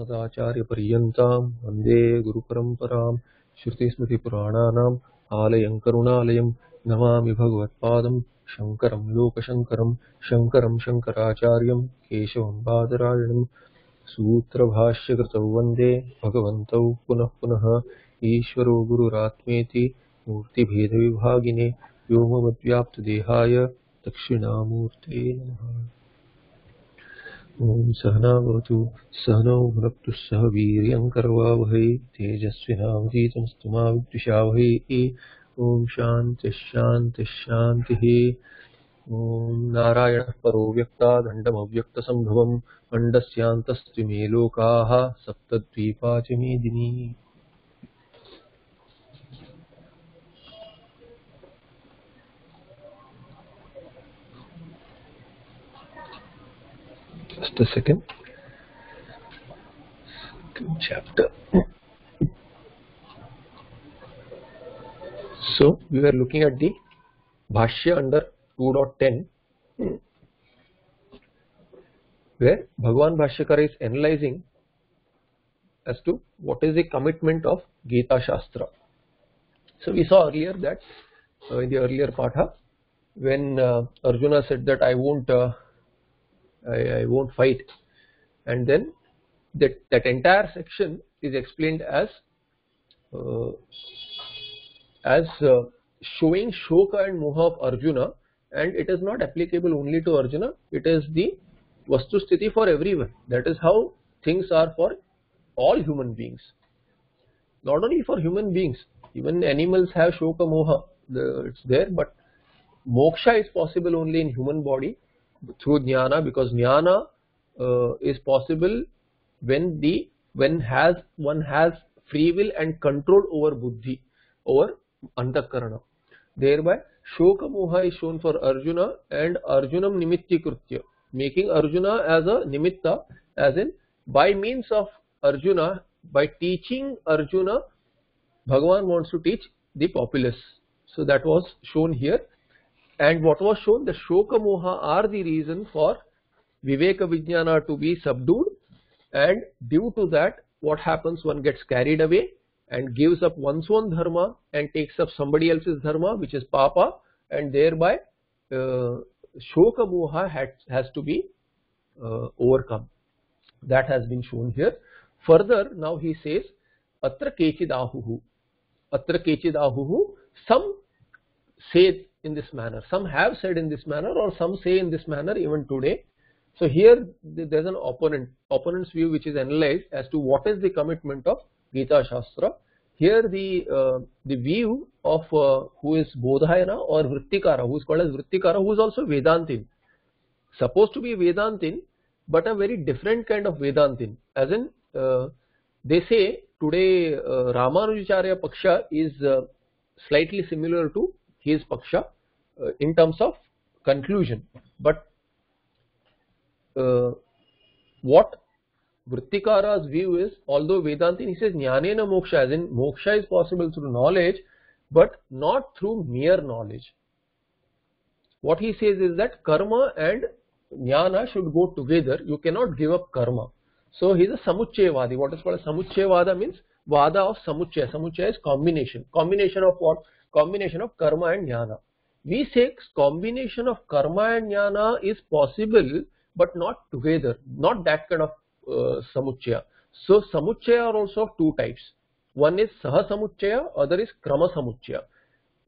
अस्मदाचार्यपर्यन्तां वन्दे गुरुपरम्परां श्रुतिस्मृतिपुराणानाम् आलयं करुणालयं नमामि भगवत्पादं शङ्करं लोकशङ्करं शङ्करं शङ्कराचार्यं केशवं बादरायणं सूत्रभाष्यकृतौ वन्दे भगवन्तौ पुनः पुनः ईश्वरो गुरुरात्मेति मूर्तिभेदविभागिने व्योमवद्व्याप्तदेहाय दक्षिणामूर्ते नमः ॐ सहना भवतु सहनौ भुनक्तु सह वीर्यं करवावहै तेजस्विनावधीतमस्तु मा विद्विषावहै ॐ शान्तिश्शान्तिश्शान्तिः शान्तिः शान्तिः ॐ नारायणः परो व्यक्तादण्डमव्यक्तसम्भवम् अण्डस्यान्तस्ति मे लोकाः सप्तद्वीपा च मेदिनी just a second. Chapter. So we were looking at the bhashya under 2.10 where bhagwan bhashyakara is analyzing as to what is the commitment of gita shastra. So we saw earlier that uh, in the earlier patha when uh, arjuna said that i won't uh, I, I won't fight. And then that that entire section is explained as uh, as uh, showing shoka and moha of Arjuna. And it is not applicable only to Arjuna. It is the vastu sthiti for everyone. That is how things are for all human beings. Not only for human beings. Even animals have shoka moha the, it's there but moksha is possible only in human body through jnana because jnana uh, is possible when the when has one has free will and control over buddhi over antakarana. Thereby shoka moha is shown for arjuna and arjunam nimitti krutya making arjuna as a nimitta as in by means of arjuna by teaching arjuna bhagavan wants to teach the populace. So that was shown here and what was shown the shoka moha are the reason for viveka vijnana to be subdued and due to that what happens one gets carried away and gives up one's own dharma and takes up somebody else's dharma which is papa and thereby uh, shoka moha has, has to be uh, overcome that has been shown here further now he says atra kechid ahuhu atra kechid ahuhu some say in this manner. Some have said in this manner or some say in this manner even today. So here there is an opponent, opponent's view which is analyzed as to what is the commitment of Gita Shastra. Here the uh, the view of uh, who is Bodhayana or Vrittikara, who is called as Vrittikara, who is also Vedantin. Supposed to be Vedantin, but a very different kind of Vedantin. As in, uh, they say today uh, Ramanujacharya Paksha is uh, slightly similar to his paksha uh, in terms of conclusion. But uh, what Vrittikara's view is although Vedantin he says jnanena moksha as in moksha is possible through knowledge but not through mere knowledge. What he says is that karma and jnana should go together. You cannot give up karma. So he is a samuchayavadi what is called a samuchayavada means vada of samuchaya samuchaya is combination. Combination of what combination of karma and jnana. We say combination of karma and jnana is possible but not together, not that kind of uh, samuchaya. So samuchaya are also of two types. One is saha samuchaya, other is krama samuchaya.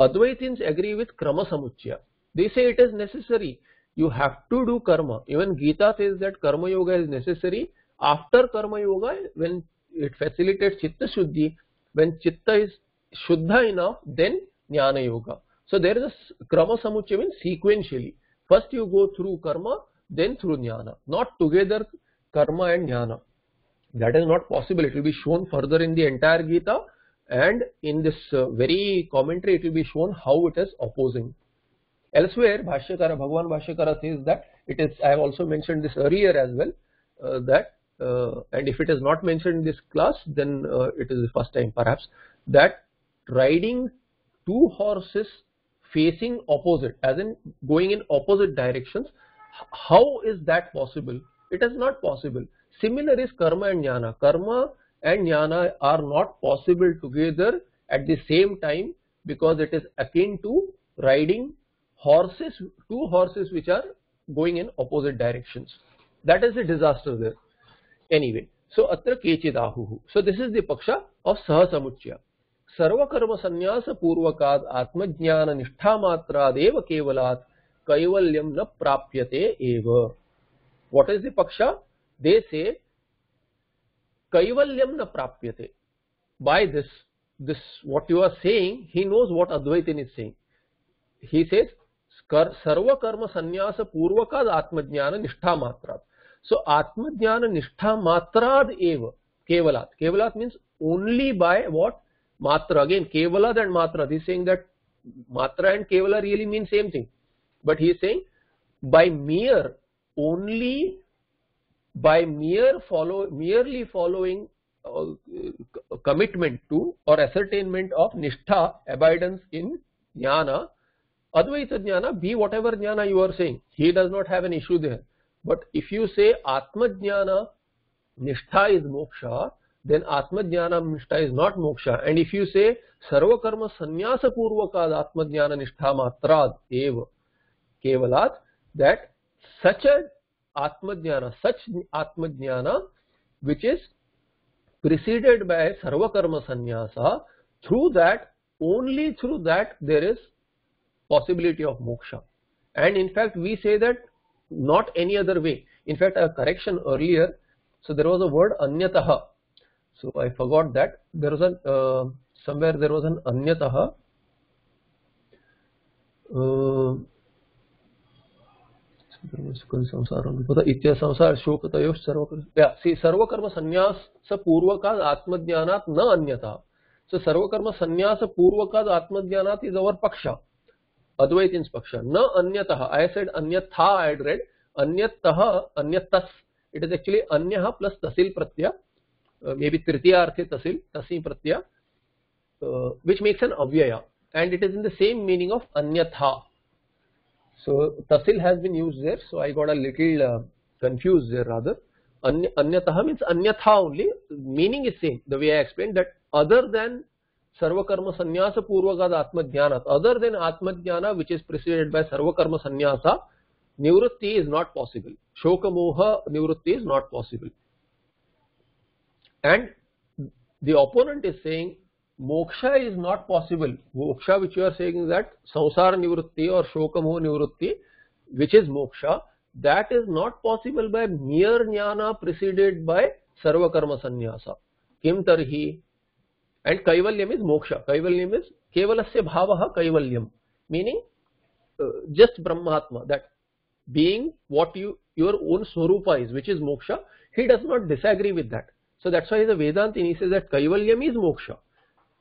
Advaitins agree with krama samuchaya. They say it is necessary. You have to do karma. Even Gita says that karma yoga is necessary. After karma yoga, when it facilitates chitta shuddhi, when chitta is shuddha enough, then jnana yoga. So there is a krama samuchaya means sequentially. First you go through karma, then through jnana, not together karma and jnana. That is not possible. It will be shown further in the entire Gita and in this uh, very commentary it will be shown how it is opposing. Elsewhere, Bhashyakara, Bhagavan Bhashyakara says that it is, I have also mentioned this earlier as well, uh, that uh, and if it is not mentioned in this class then uh, it is the first time perhaps, that riding two horses facing opposite as in going in opposite directions how is that possible it is not possible Similar is karma and jnana. Karma and jnana are not possible together at the same time because it is akin to riding horses, two horses which are going in opposite directions. That is a disaster there. Anyway, so atra kechidahu. So this is the paksha of sahasamuchya. सर्वकर्मसन्यासपूर्वकात् आत्मज्ञाननिष्ठामात्रादेव केवला कैवल्यम् न प्राप्यते एव। Is is the पक्ष देशे कैवल्यम् न प्राप्यते। By this this what you are saying he knows what अद्वैतिन् is saying he says कर् सर्वकर्मसन्यासपूर्वकात् आत्मज्ञाननिष्ठामात्रात् सो आत्मज्ञाननिष्ठामात्राद् एव केवलात् केवलात् means only by what matra again kevalad and matra he is saying that matra and kevala really mean same thing but he is saying by mere only by mere follow merely following uh, commitment to or ascertainment of nishtha abidance in jnana advaita jnana be whatever jnana you are saying he does not have an issue there but if you say atma jnana nishtha is moksha then atma jnana nishtha is not moksha and if you say sarva karma sannyasa purvakad atma jnana nishtha matrad eva kevalat that such a atmajnana such atmajnana which is preceded by sarva karma sannyasa through that only through that there is possibility of moksha and in fact we say that not any other way in fact a correction earlier so there was a word anyatah so i forgot that there was an uh, somewhere there was an anyatah uh, इत्य संसार न अन्यथा so सर्वकर्म संन्यास पूर्वकाद आत्मज्ञानात anyatha i had read anyatah anyatas it is actually anyah plus tasil pratyaya uh, may be तृतीय अर्थे तसील तसी प्रत्यय विच मेक्स एन अव्यय and it is in the same meaning of अन्यथा so तसील has been use there so I got a little confuse there rather अन्यथा means अन्यथा only meaning is same the way I explain that other than सर्वकर्म संन्यास पूर्वक आत्मज्ञान other than आत्मज्ञान which is preceded by सर्वकर्म संन्यास निवृत्ति is not possible शोक मोह निवृत्ति is not possible And the opponent is saying moksha is not possible. Moksha which you are saying is that samsara nivrutti or shokamoha nivrutti which is moksha that is not possible by mere jnana preceded by sarva karma sannyasa. Kim tarhi and kaivalyam is moksha. Kaivalyam is kevalasya bhavaha kaivalyam meaning uh, just brahmatma that being what you your own swarupa is which is moksha he does not disagree with that. So that's why the Vedanta he says that kaivalyam is moksha.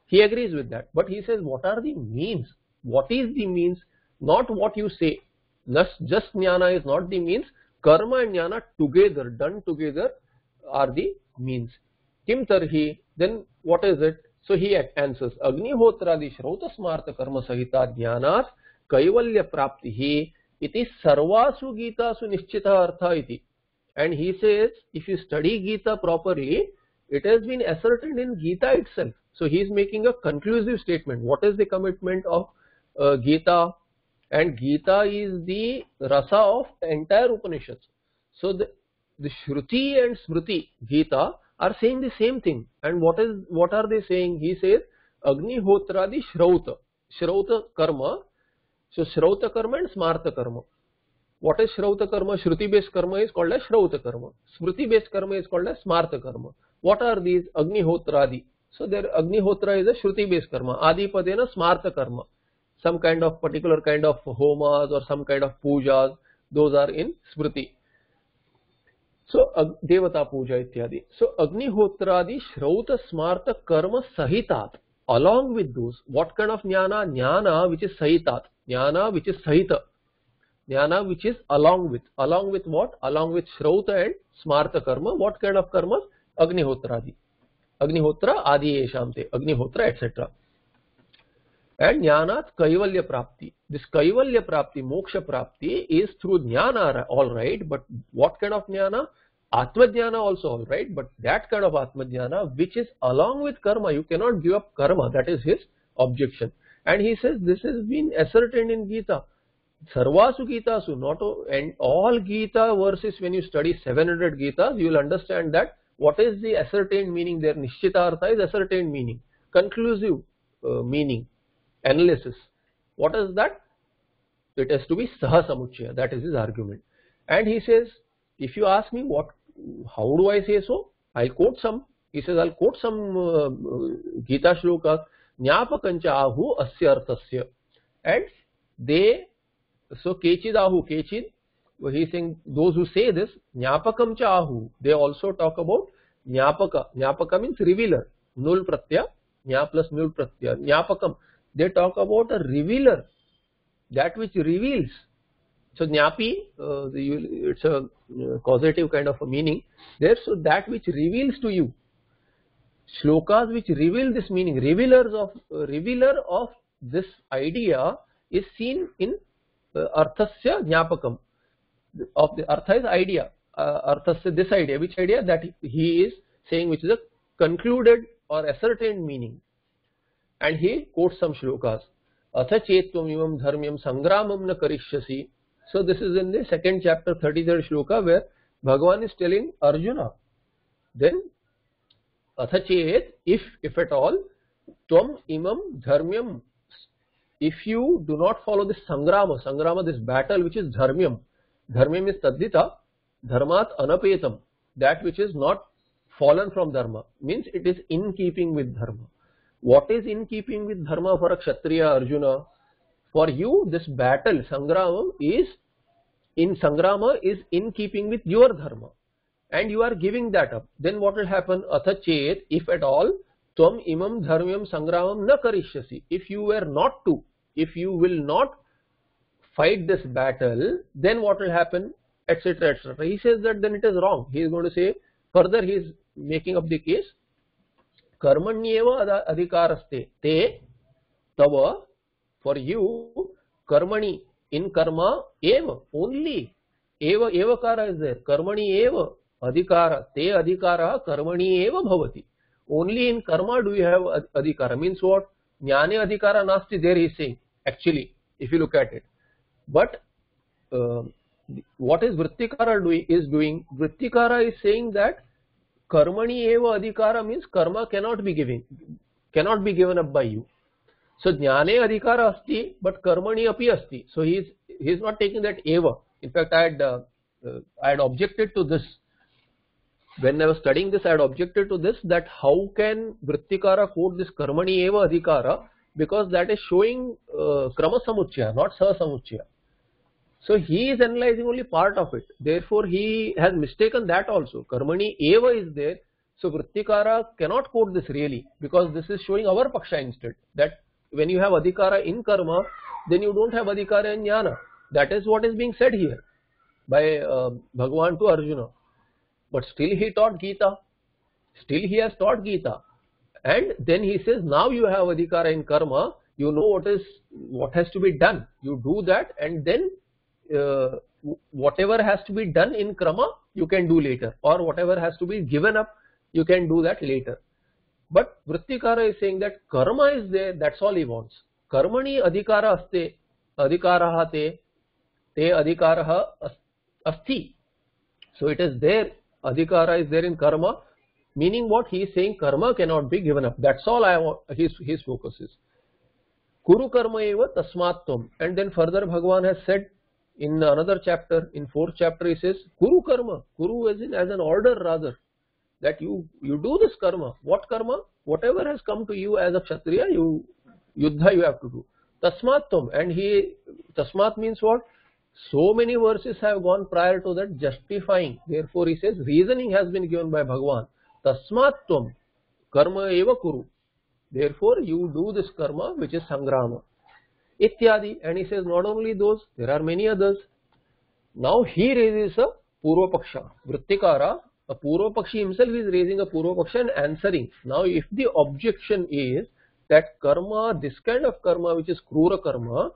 He agrees with that. But he says, what are the means? What is the means? Not what you say. Just, jnana is not the means. Karma and jnana together, done together, are the means. Kim tarhi, then what is it? So he answers, Agni hotra Agnihotradi Shrauta Smarta Karma Sahita Jnanas Kaivalya Praptihi iti sarvasu Gita su nishchita artha iti. And he says, if you study Gita properly, it has been ascertained in Gita itself. So he is making a conclusive statement. What is the commitment of uh, Gita? And Gita is the rasa of entire Upanishads. So the, the Shruti and Smriti, Gita, are saying the same thing. And what is what are they saying? He says Agni Hotradi Shrauta. Shrauta Karma. So Shrauta Karma and Smarta Karma. What is Shrauta Karma? Shruti based Karma is called as Shrauta Karma. Smriti based Karma is called as Smarta Karma. What are these? Agni Hotradi. So there Agnihotra is a Shruti based karma. Adipadena Smarta karma. Some kind of particular kind of homas or some kind of pujas, those are in Smriti. So Devata puja ityadi. So Agnihotradi Shrauta Smarta karma sahitat. Along with those, what kind of jnana? Jnana which is sahitat. Jnana which is sahita. Jnana which is along with. Along with what? Along with Shrauta and Smarta karma. What kind of karmas? Agnihotradi. अग्निहोत्र आदि येषाम ते अग्निहोत्र etcetera and jnanat kaivalya prapti this kaivalya prapti moksha prapti is through jnana all right but what kind of jnana Atmajnana also all right, but that kind of Atmajnana which is along with karma, you cannot give up karma, that is his objection. And he says this has been ascertained in Gita. Sarvasu Gitasu, not and all Gita verses when you study 700 Gitas, you will understand that what is the ascertained meaning there. Nishchitartha is ascertained meaning, conclusive uh, meaning, analysis. What is that? It has to be Sahasamuchaya, that is his argument. And he says, if you ask me what how do I say so? I'll quote some. He says, I'll quote some uh, Gita shlokas. Jnapakancha ahu asya arthasya. And they, so kechid ahu, kechid, he's saying those who say this, Jnapakam cha ahu, they also talk about Jnapaka. Jnapaka means revealer. Nul pratyaya, Jna plus nul pratyaya. Jnapakam. They talk about a revealer, that which reveals. So jnapi, uh, it's a uh, causative kind of a meaning there. So that which reveals to you, shlokas which reveal this meaning, revealers of uh, revealer of this idea is seen in अर्थस्य ज्ञापकम। Of the अर्थ is idea अर्थस्य this idea which idea that he is saying which is a concluded or ascertained meaning and he quote some shlokas अथ चेत इवम धर्म संग्राम न करिष्यसी। So this is in the second chapter thirty third श्लोक where Bhagavan is telling Arjun then अथ चेत if if at all तुम इमम धर्म if you do not follow this sangrama sangrama this battle which is dharmyam dharmyam is tadvita dharmat anapetam that which is not fallen from dharma means it is in keeping with dharma. What is in keeping with dharma for a kshatriya arjuna? For you this battle sangramam is in sangrama is in keeping with your dharma. And you are giving that up. Then what will happen? Atha chet if at all tvam imam dharmyam sangramam na karishyasi if you were not to if you will not fight this battle then what will happen etc etc he says that then it is wrong he is going to say further he is making up the case कर्मण्येव अधिकारस्ते te tava for you karmani in karma eva only eva evakara is there karmani eva adhikara te adhikara karmani eva bhavati only in karma do you have adhikara means what ज्ञाने अधिकार नास्ति there he sing actually if you look at it but what is वृत्तिकार is doing वृत्तिकार is saying that कर्मणी एव अधिकार means karma cannot be giving cannot be given up by you so ज्ञाने अधिकार अस्ति बट कर्मणी अपि अस्ति so he is is not taking that एव in fact I had I had objected to this when I was studying this. I had objected to this that how can Vrittikara quote this karmani eva adhikara because that is showing uh, krama samuchaya, not sa samuchaya. So he is analyzing only part of it. Therefore, he has mistaken that also. Karmani eva is there. So Vrittikara cannot quote this really because this is showing our paksha instead that when you have adhikara in karma, then you don't have adhikara in jnana. That is what is being said here by uh, Bhagavan to Arjuna. But still he taught Gita. Still he has taught Gita. And then he says, now you have adhikara in karma, you know what is what has to be done. You do that and then uh, whatever has to be done in karma, you can do later. Or whatever has to be given up, you can do that later. But Vrittikara is saying that karma is there, that's all he wants. Karmani adhikara aste, adhikaraha te, te adhikaraha asti. So it is there, adhikara is there in karma, meaning what he is saying karma cannot be given up. That's all I want, his, his focus is. Kuru karma eva tasmatvam. And then further Bhagavan has said in another chapter, in fourth chapter he says, Kuru karma, Kuru as in as an order rather that you you do this karma what karma whatever has come to you as a kshatriya you yuddha you have to do tasmatvam and he tasmat means what so many verses have gone prior to that justifying. Therefore he says reasoning has been given by bhagwan. Tasmatvam karma eva kuru. Therefore you do this karma which is sangrama. Ityadi and he says not only those there are many others. Now he raises a purva paksha. Vrittikara a Purva Pakshi himself is raising a Purva Paksha and answering. Now if the objection is that karma, this kind of karma which is Krura karma,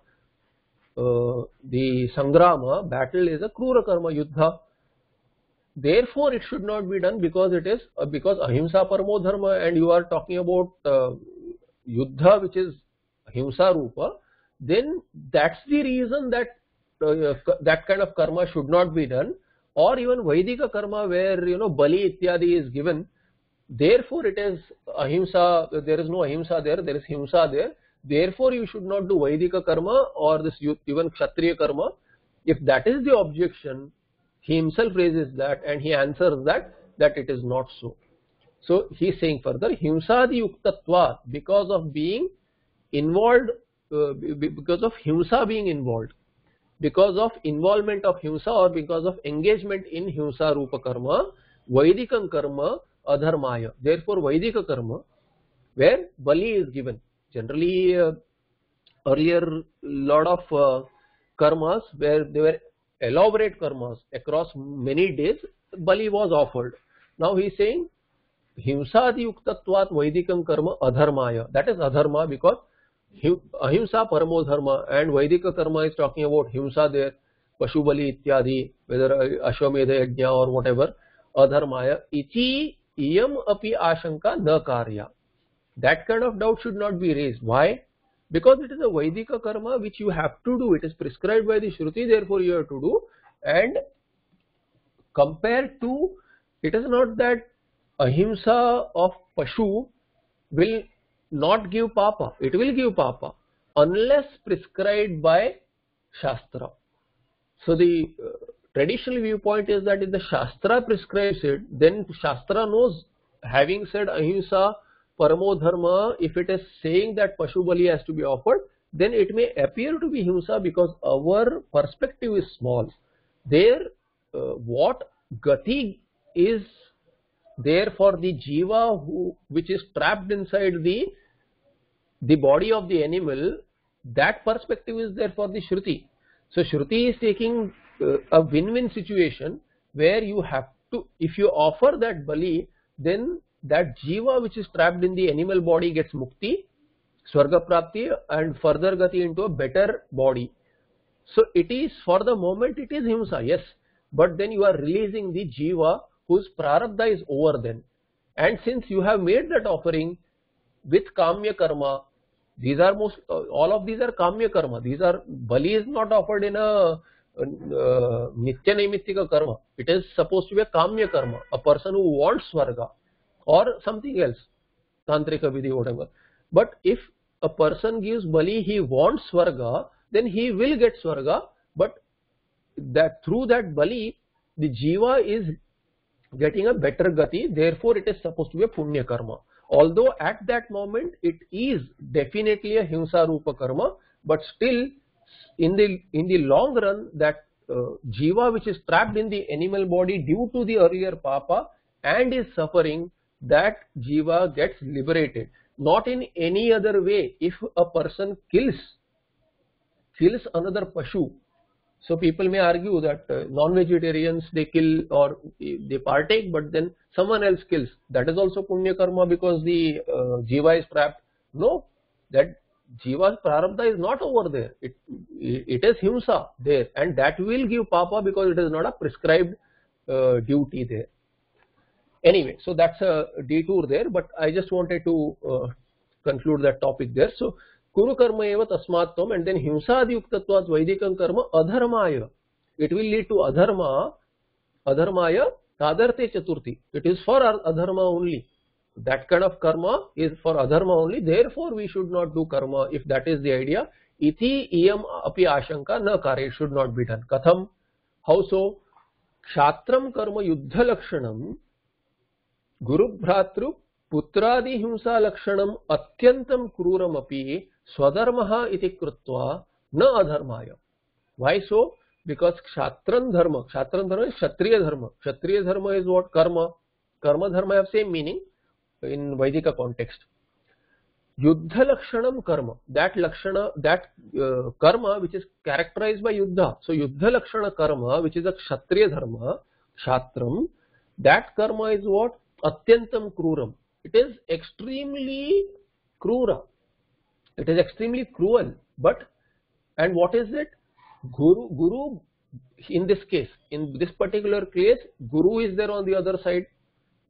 the Sangrama, battle is a Krura karma, Yuddha. therefore it should not be done because it is uh, because ahimsa paramo dharma and you are talking about uh, yuddha which is himsa rupa then that's the reason that uh, that kind of karma should not be done or even Vaidika karma where you know Bali ityadi is given therefore it is ahimsa there is no ahimsa there there is himsa there therefore you should not do Vaidika karma or this even Kshatriya karma if that is the objection he himself raises that and he answers that that it is not so so he is saying further himsadi yuktatva because of being involved uh, because of himsa being involved because of involvement of himsa or because of engagement in himsa rupa karma vaidikam karma adharmaya therefore vaidika karma where bali is given generally uh, earlier lot of uh, karmas where they were elaborate karmas across many days bali was offered now he is saying himsadi yuktatvat vaidikam karma adharmaya that is adharma because ahimsa paramo dharma and Vaidika karma is talking about himsa there, Pashubali ityadi, whether Ashwamedha yajna or whatever, adharmaya, iti iyam api ashanka na karya. That kind of doubt should not be raised. Why? Because it is a Vaidika karma which you have to do. It is prescribed by the Shruti, therefore you have to do. And compared to, it is not that ahimsa of Pashu will not give papa it will give papa unless prescribed by shastra so the uh, traditional viewpoint is that if the shastra prescribes it then shastra knows having said ahimsa paramo dharma if it is saying that pashubali has to be offered then it may appear to be himsa because our perspective is small. There uh, what gati is there for the jiva who which is trapped inside the the body of the animal that perspective is there for the shruti. So shruti is taking uh, a win-win situation where you have to if you offer that bali then that jiva which is trapped in the animal body gets mukti swarga prapti and further gati into a better body. So it is for the moment it is himsa yes. But then you are releasing the jiva whose prarabdha is over then. And since you have made that offering with kamya karma these are most all of these are kamya karma. These are bali is not offered in a uh, nitya naimittika karma. It is supposed to be a kamya karma a person who wants swarga or something else. Tantrika vidhi whatever. But if a person gives bali he wants swarga then he will get swarga. But that through that bali the jiva is getting a better gati therefore it is supposed to be a punya karma. Although at that moment it is definitely a himsa rupa karma but still in the in the long run that uh, jiva which is trapped in the animal body due to the earlier papa and is suffering that jiva gets liberated not in any other way if a person kills kills another pashu so people may argue that uh, non-vegetarians they kill or they partake but then someone else kills that is also punya karma because the uh, jiva is trapped. No, that jiva's prarabdha is not over there. It, it is himsa there and that will give papa because it is not a prescribed uh, duty there. Anyway, so that's a detour there but I just wanted to uh, conclude that topic there. So कुरु कर्म एव तस्मात्म and then हिंसादियुक्तत्वात् वैदिकं कर्म अधर्माय it will lead to adharma adharmaya tadarte chaturthi it is for adharma only that kind of karma is for adharma only therefore we should not do karma if that is the idea iti iyam api ashanka na kare should not be done katham how so kshatram karma yuddha lakshanam गुरुभ्रातृ पुत्रादि हिंसा लक्षण अत्यंतम क्रूरमी स्वधर्म कृत्वा न अधर्माय। Y so because क्षात्र धर्म क्षात्र धर्म क्षत्रिय धर्म। क्षत्रिय धर्म is what कर्म। कर्म, धर्म हैव सेम मीनिंग इन वैदिक कॉन्टेक्स्ट uh, युद्ध लक्षण कर्म। दैट लक्षण दैट कर्म विच इज़ कैरेक्टराइज बाय युद्ध। सो युद्ध लक्षण कर्म विच इज़ अ क्षत्रिय धर्म, क्षात्र that karma is what atyantam kruram it is extremely krura it is extremely cruel. But and what is it? Guru guru in this case, in this particular case, Guru is there on the other side,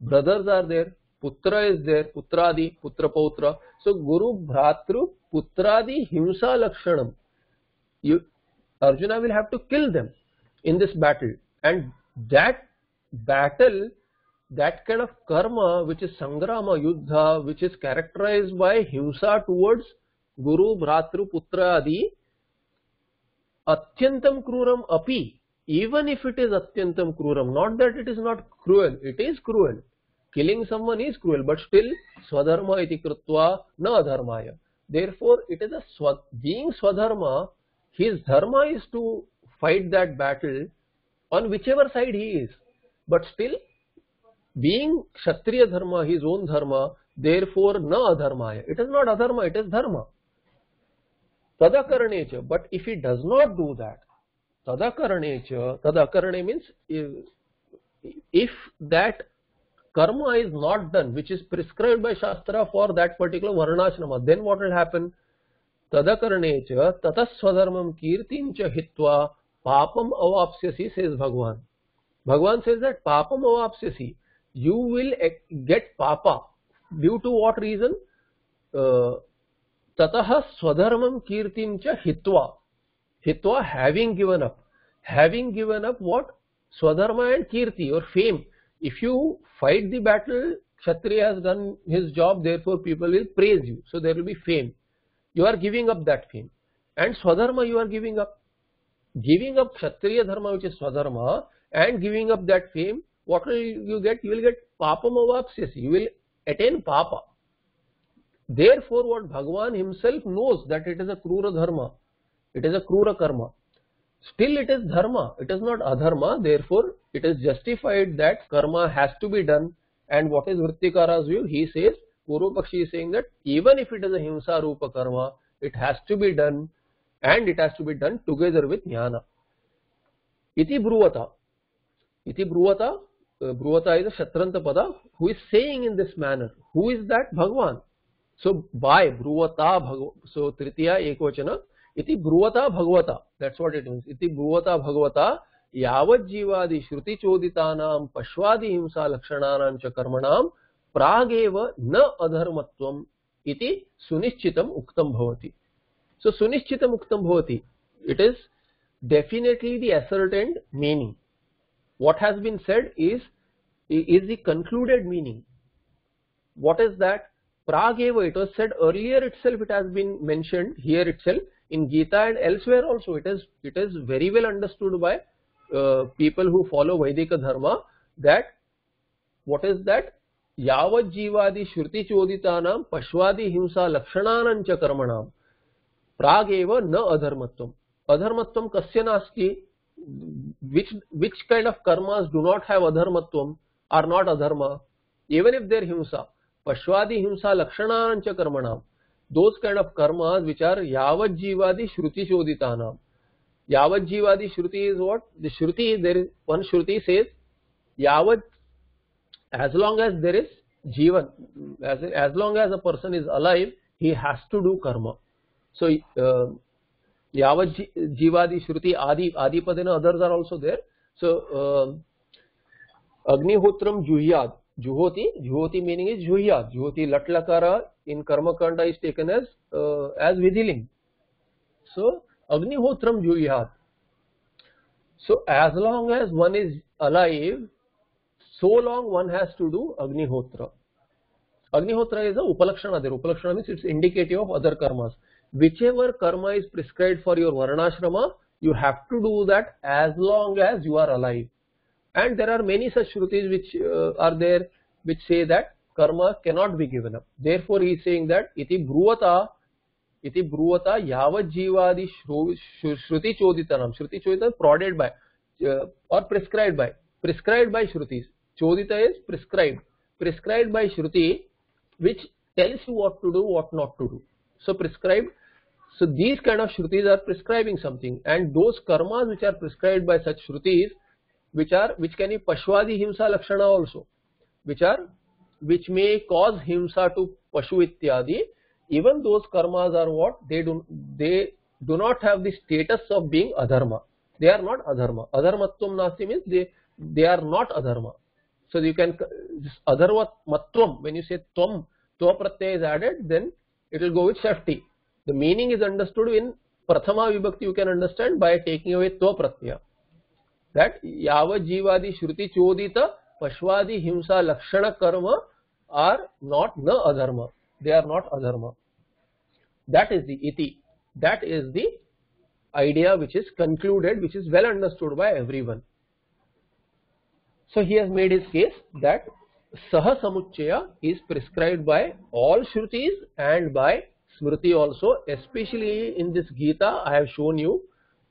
brothers are there, Putra is there, Putradi, Putra Pautra. So Guru, Bhratru, Putradi, Himsa Lakshanam. You, Arjuna will have to kill them in this battle. And that battle, that kind of karma which is Sangrama, Yuddha, which is characterized by Himsa towards Guru, Bhratru, Putra Adi, Atyantam Kruram Api, even if it is Atyantam Kruram, not that it is not cruel, it is cruel. Killing someone is cruel, but still Swadharma iti krutva na adharmaya. Therefore, it is a being Swadharma, his dharma is to fight that battle on whichever side he is. But still, being Kshatriya Dharma, his own Dharma, therefore na adharmaya. It is not adharma, it is dharma. Tadakarnecha. But if he does not do that, Tadakarnecha, Tadakarne means if, if that karma is not done, which is prescribed by Shastra for that particular Varnashrama, then what will happen? Tadakarnecha, Tataswadharmam Kirtincha Hitva Papam Avapsyasi, says Bhagwan. Bhagwan says that Papam Avapsyasi, you will get Papa. Due to what reason? Uh, Tataha swadharmam kirtim cha hitva. Hitva having given up. Having given up what? Swadharma and kirti or fame. If you fight the battle, Kshatriya has done his job, therefore people will praise you. So there will be fame. You are giving up that fame. And Swadharma you are giving up. Giving up Kshatriya Dharma which is Swadharma and giving up that fame, what will you get? You will get Papam Avapsyasi. You will attain Papa. Therefore, what Bhagavan himself knows that it is a krura dharma, it is a krura karma. Still it is dharma, it is not adharma, therefore it is justified that karma has to be done and what is Vrittikara's view? He says, Purvapakshi is saying that even if it is a himsa rupa karma, it has to be done and it has to be done together with jnana. Iti bruvata. Iti bruvata, uh, bruvata is a Shatranta pada who is saying in this manner. Who is that? Bhagavan. So by bruvata bhagavata, so tritiya ekvachana, iti bruvata bhagavata, that's what it means. Iti bruvata bhagavata यावत् जीवादि श्रुति चोदितानां पश्वादि हिंसा लक्षणानां च कर्मणां प्रागेव न अधर्मत्वम् इति सुनिश्चितम् उक्तं भवति so सुनिश्चितम् उक्तं भवति it is definitely the ascertained meaning what has been said is is the concluded meaning what is that Prageva, it was said earlier itself, it has been mentioned here itself in Gita and elsewhere also. It is, it is very well understood by uh, people who follow Vedika Dharma that what is that? Yavat jivadi shruti choditanam pashvadi himsa lakshananancha karmanam prageva na adharmatvam. Adharmatvam kasya nasti which, which kind of karmas do not have adharmatvam are not adharma even if they are himsa. Pashwadi himsa lakshanancha karmanam. Those kind of karmas which are yavat jivadi shruti choditanam. Yavat jivadi shruti is what? The shruti, there is one shruti says yavat as long as there is jivan, as, as long as a person is alive, he has to do karma. So uh, yavat jivadi shruti adi adi padena others are also there. So uh, agnihotram juhyad Juhoti, Juhoti meaning is Juhya. Juhoti Latlakara in Karma Kanda is taken as uh, as Vidhiling. So Agnihotram Juhyat. So as long as one is alive, so long one has to do Agnihotra. Agnihotra is a Upalakshana there. Upalakshana means it's indicative of other karmas. Whichever karma is prescribed for your Varnashrama, you have to do that as long as you are alive. And there are many such shrutis which uh, are there which say that karma cannot be given up. Therefore, he is saying that iti bruvata iti bruvata yavat jivadi shruti choditanam. Shruti chodita prodded by uh, or prescribed by. Prescribed by shrutis. Chodita is prescribed. Prescribed by shruti which tells you what to do, what not to do. So prescribed. So these kind of shrutis are prescribing something. And those karmas which are prescribed by such shrutis which are which can be pashwadi himsa lakshana also which are which may cause himsa to pashu ityadi even those karmas are what? They do they do not have the status of being adharma. They are not adharma. Adharmatvam nasti means they they are not adharma. So you can this adharmatvam when you say tvam tva pratyay is added then it will go with safety. The meaning is understood in prathama vibhakti you can understand by taking away tva pratyaya that yava jivadi shruti chodita pashvadi himsa lakshana karma are not na adharma. They are not adharma. That is the iti. That is the idea which is concluded which is well understood by everyone. So he has made his case that saha samuchaya is prescribed by all shrutis and by smriti also. Especially in this gita i have shown you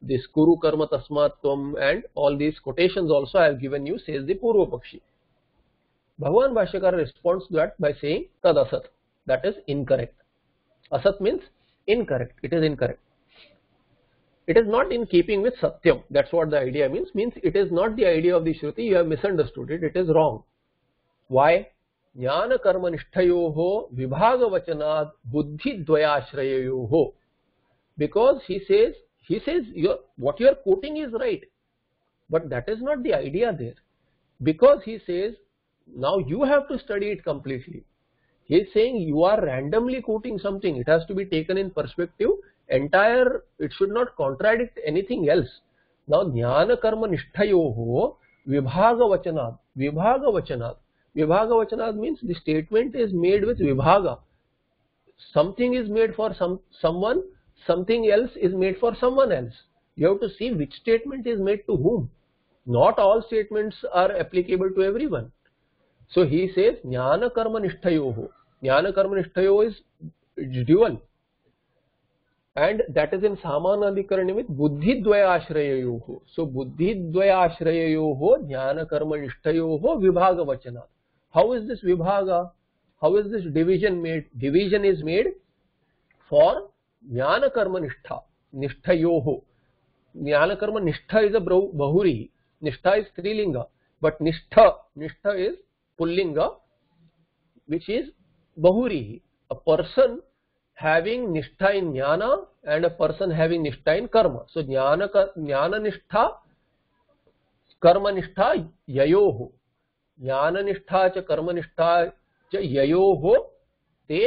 this kuru karma tasmatvam and all these quotations also i have given you says the purva pakshi. Bhagwan bhashyakar responds that by saying tad asat. That is incorrect. Asat means incorrect. It is incorrect. It is not in keeping with satyam. That's what the idea means. Means it is not the idea of the shruti. You have misunderstood it. It is wrong वाय ज्ञान कर्म निष्ठयो विभाग वचना बुद्धि द्वयाश्रयो हो because he says he says your what you quoting is right but that is not the idea there because he says now you have to study it completely he is saying you are randomly quoting something it has to be taken in perspective entire it should not contradict anything else now ज्ञान कर्म निष्ठयो विभाग वचना विभाग वचनात vibhaga vachanad means the statement is made with vibhaga something is made for some someone something else is made for someone else you have to see which statement is made to whom not all statements are applicable to everyone so he says jnana karma nishthayoho jnana karma nishthayo is dual and that is in samanadikarani with buddhi dvaya dvayashrayayoho so buddhi dvaya dvayashrayayoho jnana karma nishthayoho vibhaga vachana how is this vibhaga how is this division made division is made for jnana karma nishtha nishthayoho jnana karma nishtha is a bahuri nishtha is strilinga but nishtha nishtha is pullinga which is bahuri a person having nishtha in jnana and a person having nishtha in karma. So jnana, jnana nishtha, karma nishtha yayoho. ज्ञान निष्ठा च कर्म निष्ठा च यो हो ते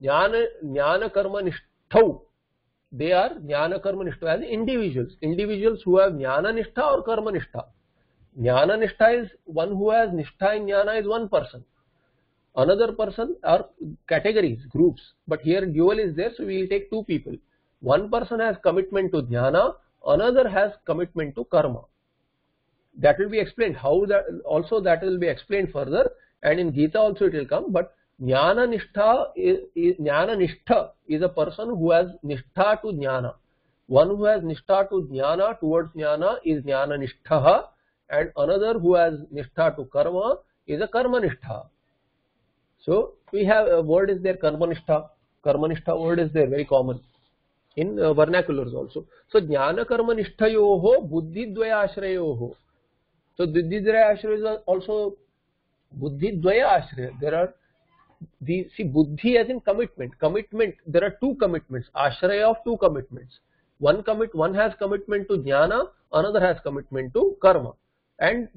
ज्ञान ज्ञान कर्म निष्ठ दे आर ज्ञान कर्म निष्ठ इंडिविजुअल्स इंडिविजुअल्स हुआ ज्ञान निष्ठा और कर्म निष्ठा ज्ञान निष्ठा इज़ वन हुआ निष्ठा इन ज्ञान is one person another person are categories groups but here dual is there so we'll take two people one person has commitment to dhyana another has commitment to karma that will be explained. How that also that will be explained further. And in gita also it will come. But jnana nishtha is, is jnana nishtha is a person who has nishtha to jnana. One who has nishtha to jnana towards jnana is jnana nishtha. And another who has nishtha to karma is a karma nishtha. So we have a word is there karmanishtha. Karmanishtha word is there very common. In uh, vernaculars also. So jnana karmanishtayoho buddhi dvaya ashrayoho. So buddhi dvaya ashraya is also buddhi dvaya ashraya. There are the see buddhi as in commitment. Commitment. There are two commitments. Ashraya of two commitments. One commit. One has commitment to jnana. Another has commitment to karma. And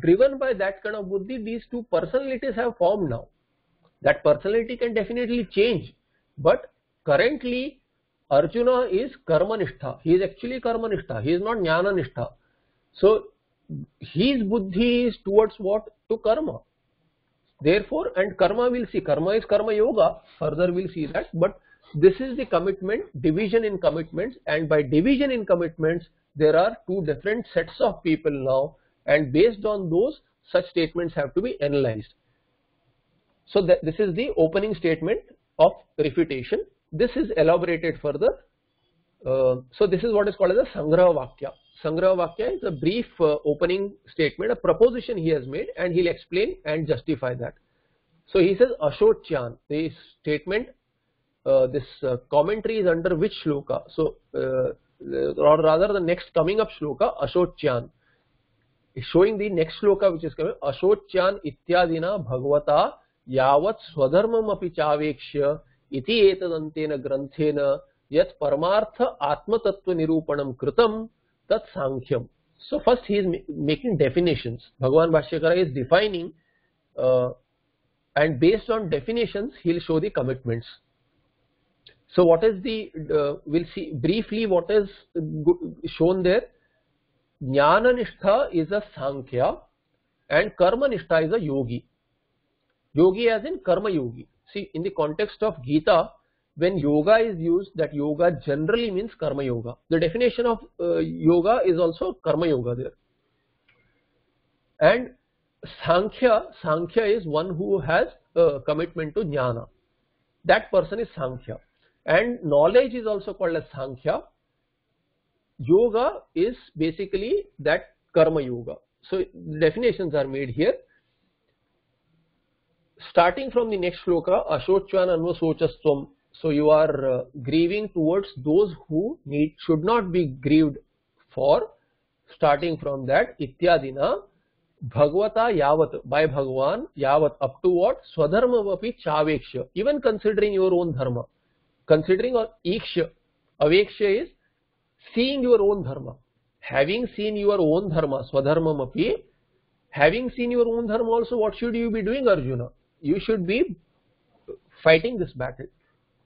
driven by that kind of buddhi, these two personalities have formed now that personality can definitely change but currently Arjuna is karmanishtha he is actually karmanishtha he is not jnana so his buddhi is towards what? To karma. Therefore and karma will see. Karma is karma yoga. Further we'll see that. But this is the commitment division in commitments. And by division in commitments there are two different sets of people now. And based on those such statements have to be analyzed. So that this is the opening statement of refutation. This is elaborated further. Uh, so this is what is called as a Sangraha Vakya. Sangraha Vakya is a brief uh, opening statement, a proposition he has made and he'll explain and justify that. So he says Ashocyan, this statement, uh, this uh, commentary is under which shloka? So uh, or rather the next coming up shloka, Ashocyan is showing the next shloka which is coming, Ashocyan ityadina bhagavata यावत् स्वधर्ममपि चावेक्ष्य इति एतदन्तेन ग्रन्थेन यत परमार्थ आत्मतत्व निरूपणम कृतम तत् सांख्यम so first he is making definition Bhagavan Bhashyakara is defining and based on definition he show the commitments so what is the will see briefly what is shown there ज्ञान निष्ठा इज़ अ सांख्य एंड कर्म निष्ठा is a Yogi Yogi as in karma yogi see in the context of Gita when yoga is used, that yoga generally means Karma Yoga. The definition of uh, yoga is also Karma Yoga there. And Sankhya, Sankhya is one who has a commitment to Jnana. That person is Sankhya. And knowledge is also called as Sankhya. Yoga is basically that Karma Yoga. So definitions are made here. Starting from the next shloka, Ashochan Anvasochastvam. So you are uh, grieving towards those who need should not be grieved for. Starting from that, Ityadina Bhagavata yavat by Bhagwan yavat up to what? Swadharma vapi chaveksha. Even considering your own dharma. Considering or iksha. Aveksha is seeing your own dharma. Having seen your own dharma, swadharma mapi. Having seen your own dharma also, what should you be doing Arjuna? You should be fighting this battle.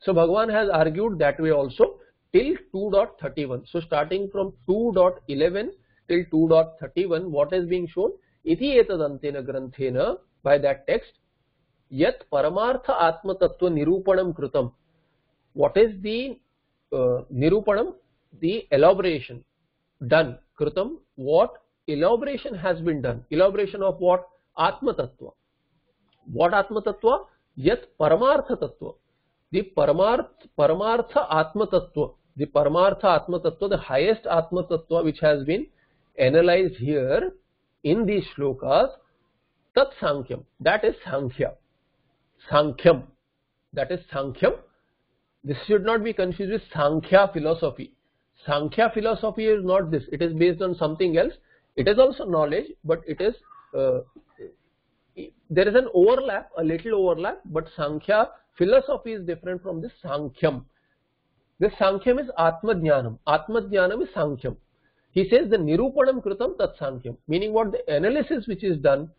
So Bhagwan has argued that way also till 2.31. So starting from 2.11 till 2.31, what is being shown? इति एतदंतेन ग्रंथेन by that text यत परमार्थ आत्म तत्व निरूपणम कृतम what is the निरूपणम द एलाबोरेशन डन कृतम what elaboration has been done elaboration of what atma tattva what atma tattva yat paramartha tattva the परमार्थ परमार्थ आत्मतत्व दि परमार्थ आत्मतत्व द हाइएस्ट आत्मतत्व which has been analyse here in the श्लोकाज तत्ख्यम that is सांख्य सांख्यम that is सांख्यम this should not be confuse with Sankhya philosophy Sankhya philosophy is not this it is based on something else it is also knowledge but it is there is an overlap a little overlap but Sankhya philosophy is different from this sankhyam this sankhyam is atma jnanam atma jnanam is sankhyam he says the nirupanam kritam tat sankhya meaning what the analysis which is done,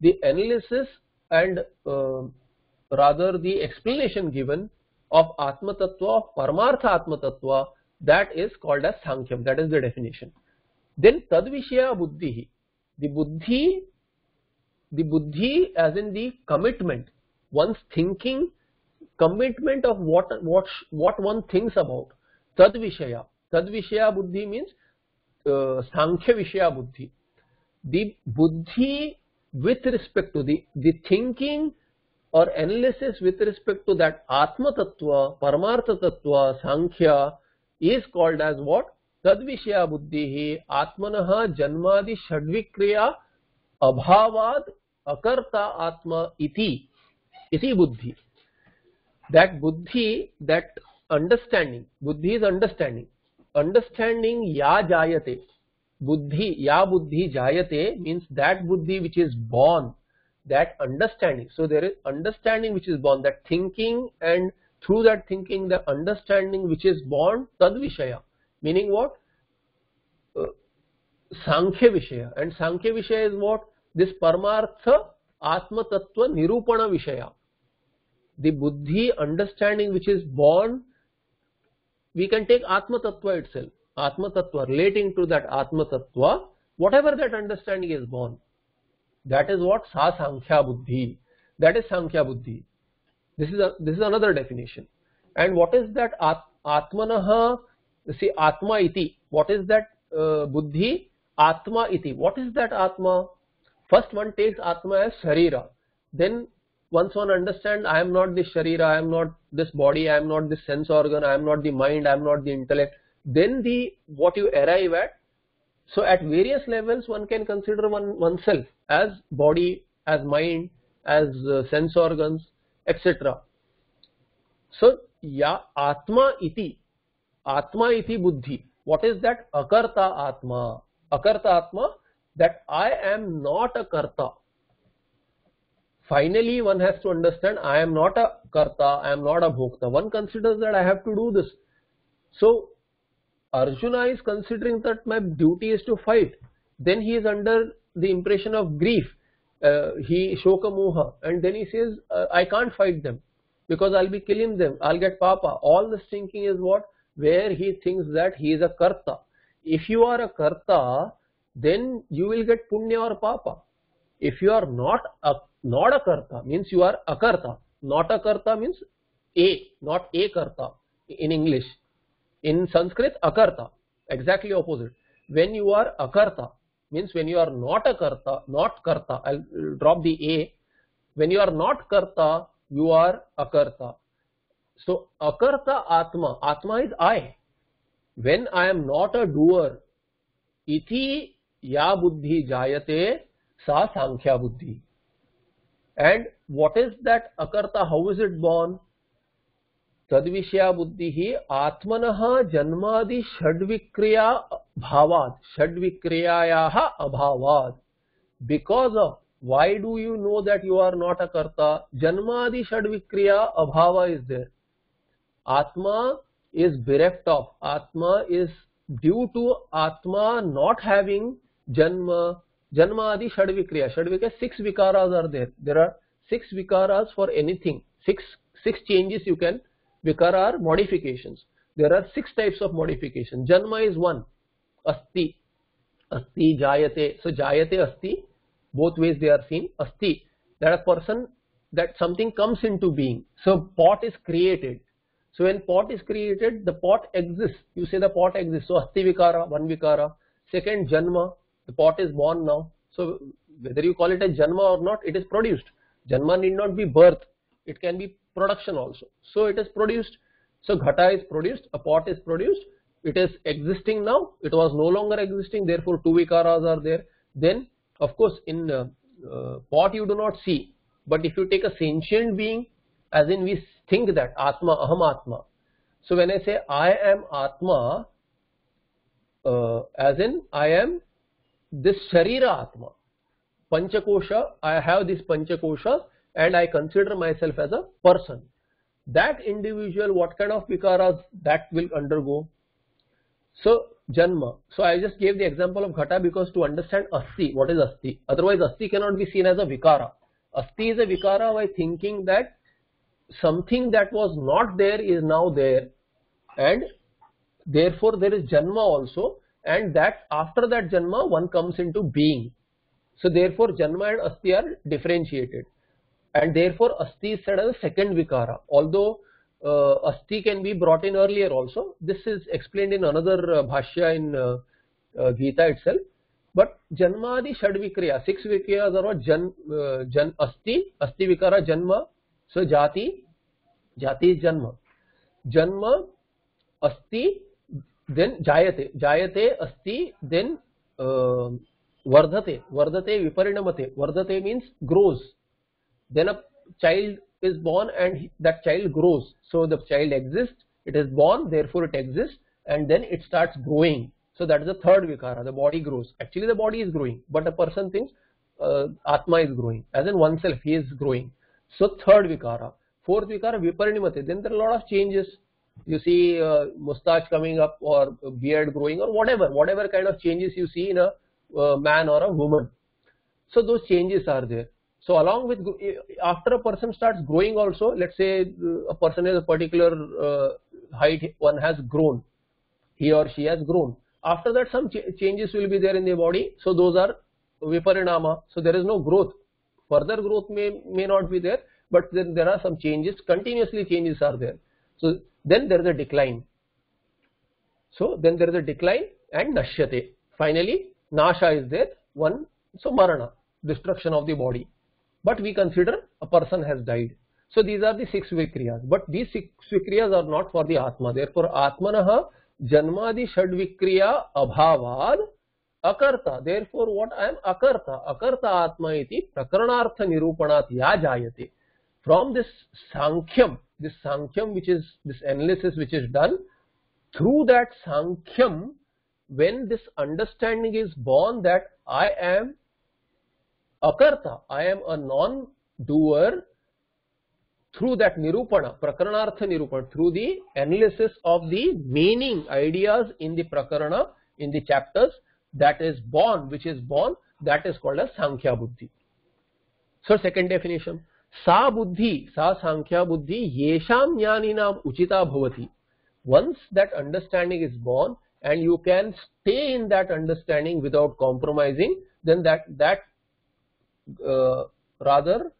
the analysis and uh, rather the explanation given of Atma Tattva, of Paramartha Atma Tattva, that is called as Sankhya. that is the definition. Then Tadvishya Buddhi, the Buddhi, the Buddhi as in the commitment, one's thinking, commitment of what, what, what one thinks about. Tadvishaya. Tadvishaya Buddhi means uh, Sankhya Vishaya Buddhi. The Buddhi with respect to the, the thinking or analysis with respect to that Atma Tattva, Paramartha Tattva, Sankhya is called as what? Tadvishaya Buddhi Atmanaha Janmadi Shadvikriya Abhavad Akarta Atma Iti. Iti Buddhi. That Buddhi, that understanding, Buddhi is understanding understanding ya jayate buddhi ya buddhi jayate means that buddhi which is born that understanding so there is understanding which is born that thinking and through that thinking the understanding which is born tad vishaya meaning what uh, sankhya vishaya and sankhya vishaya is what this paramartha atma tattva nirupana vishaya the buddhi understanding which is born we can take Atma Tattva itself, Atma Tattva relating to that Atma Tattva, whatever that understanding is born. That is what Sa Sankhya Buddhi. That is Sankhya Buddhi. This is a, this is another definition. And what is that At, Atmanaha, see Atma iti. What is that uh, Buddhi? Atma iti. What is that Atma? First one takes Atma as Sharira. Then once one understands I am not this Sharira, I am not this body, I am not this sense organ, I am not the mind, I am not the intellect, then the what you arrive at. So at various levels one can consider one oneself as body, as mind, as uh, sense organs, etc. So ya atma iti, atma iti buddhi. What is that? Akarta atma. Akarta atma that I am not a karta finally one has to understand I am not a karta, I am not a bhokta. One considers that I have to do this. So Arjuna is considering that my duty is to fight, then he is under the impression of grief. Uh, he shoka moha, and then he says, uh, I can't fight them because I'll be killing them. I'll get papa. All this thinking is what where he thinks that he is a karta. If you are a karta, then you will get punya or papa. If you are not a not a karta means you are akarta. Not a karta means a, not a karta in English. In Sanskrit, akarta, exactly opposite. When you are akarta, means when you are not a karta, not karta, I'll drop the a. When you are not karta, you are akarta. So akarta atma, atma is I. When I am not a doer, iti ya buddhi jayate सा सांख्या बुद्धि and what is that अकर्ता how is it born तद विषया बुद्धि ही आत्मन जन्मादि षड विक्रिया भावाद षड अभावाद because of why do you know that you are not akarta जन्मादि षड विक्रिया अभाव is there atma is bereft of atma is due to atma not having janma. जन्म आदि षड विक्रिया। षड विक्रिया six vikaras are there there are six vikaras for anything six six changes you can विकार or modification there are six types of modification जन्म is one अस्थि अस्थि जायते सो जायते अस्थि both ways they are seen अस्थि that a person that something comes into being so pot is created so when pot is created the pot exist you say the pot exist so अस्थि vikara one vikara second janma The pot is born now. So whether you call it a Janma or not, it is produced. Janma need not be birth. It can be production also. So it is produced. So ghata is produced, a pot is produced, it is existing now, it was no longer existing, therefore two vikaras are there. Then of course in uh, uh, pot you do not see, but if you take a sentient being, as in we think that Atma, Aham Atma. So when I say I am Atma, uh, as in I am this Sharira Atma, Panchakosha, I have this Panchakosha and I consider myself as a person. That individual, what kind of vikaras that will undergo? So, Janma. So, I just gave the example of Ghata because to understand Asti, what is Asti? Otherwise, Asti cannot be seen as a vikara. Asti is a vikara by thinking that something that was not there is now there and therefore there is Janma also and that after that Janma one comes into being. So, therefore, Janma and Asti are differentiated. And therefore asti is said as a second vikara. Although uh, asti can be brought in earlier also this is explained in another uh, bhashya in uh, uh, Gita itself. But janmadi shadvikriya six vikriyas are what jan, uh, jan asti. Asti vikara janma. So jati jati is janma. Janma asti then जायते जायते अस्ति, then वर्धते वर्धते विपरिणमते। वर्धते means grows then a child is born and that child grows so the child exist it is born therefore it exist and then it start growing so that is the third vikara the body grows actually the body is growing but a person thinks atma is growing as an one self he is growing so third vikara fourth vikara विपरिणमते then there lord of changes you see uh, mustache coming up or beard growing or whatever whatever kind of changes you see in a uh, man or a woman so those changes are there so along with after a person starts growing also, let's say a person is a particular uh, height, one has grown, he or she has grown. After that some ch changes will be there in the body. So those are viparinama. So there is no growth. Further growth may may not be there, but then there are some changes. Continuously changes are there. So then there is a decline. So then there is a decline and nashyate. Finally, nasha is there. One so marana, destruction of the body but we consider a person has died. So these are the six vikriyas, but these six vikriyas are not for the Atma. Therefore, Atmanaha Janmadi Shadvikriya Abhavad Akarta. Therefore, what I am Akarta. Akarta Atma iti Prakaranartha Nirupanat Ya Jayate. From this Sankhyam, this Sankhyam which is this analysis which is done, through that Sankhyam, when this understanding is born that I am akarta, I am a non-doer, through that nirupana, prakranartha nirupana, through the analysis of the meaning ideas in the prakarana, in the chapters, that is born, which is born, that is called as Sankhya Buddhi. So second definition, सा बुद्धि, सा सांख्या बुद्धि ये ज्ञानी नाम उचिता भवति। Once that understanding is born and you can stay in that understanding without compromising then that that rather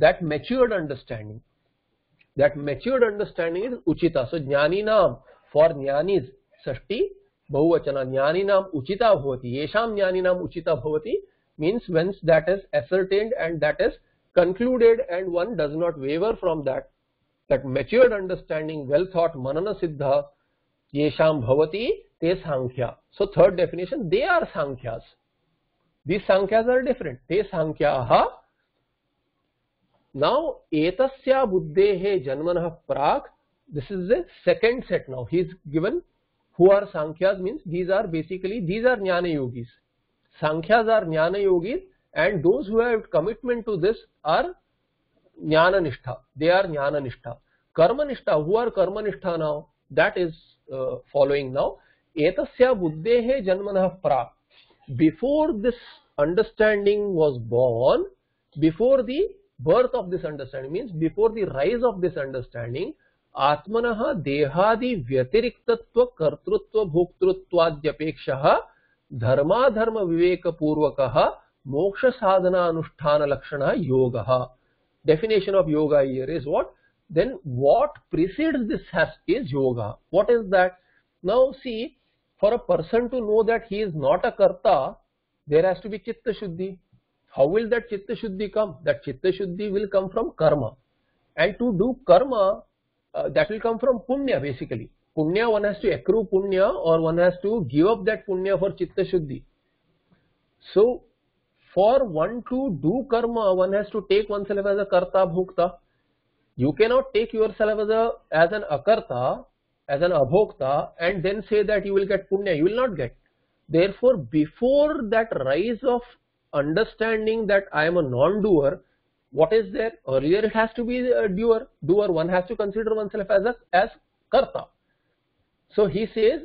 that matured understanding that matured understanding is Uchida so ज्ञानी नाम फॉर ज्ञानीज षष्टी बहुवचना ज्ञानी नाम उचिता होती येषाम ज्ञानी नाम उचिता होती means once that is ascertained and that is concluded and one does not waver from that that matured understanding well thought manana siddha yesham bhavati te sankhya so third definition they are sankhyas these sankhya's are different te sankhyaha now, etasya buddhehe janmanah prak, this is the second set now. He is given who are Sankhyas means these are basically, these are Jnana Yogis. Sankhyas are Jnana Yogis and those who have commitment to this are Jnana Nishtha. They are Jnana Nishtha. Karma Nishtha, who are Karma Nishtha now? That is uh, following now. Etasya buddhehe janmanah prak. Before this understanding was born, before the birth of this understanding means before the rise of this understanding आत्मनः देहादि व्यतिरिक्तत्व कर्तृत्व भोक्तृत्वाद्यपेक्षः धर्माधर्म विवेक पूर्वकः मोक्ष साधना अनुष्ठान लक्षण योगः definition of yoga here is what then what precedes this has is yoga what is that now see for a person to know that he is not a karta there has to be chitta shuddhi how will that chitta shuddhi come? That chitta shuddhi will come from karma. And to do karma, uh, that will come from punya basically. Punya, one has to accrue punya or one has to give up that punya for chitta shuddhi. So, for one to do karma, one has to take oneself as a karta bhukta. You cannot take yourself as a as an akarta, as an abhokta, and then say that you will get punya. You will not get. Therefore, before that rise of understanding that I am a non-doer, what is there? Earlier it has to be a doer. Doer, one has to consider oneself as a as karta. So he says,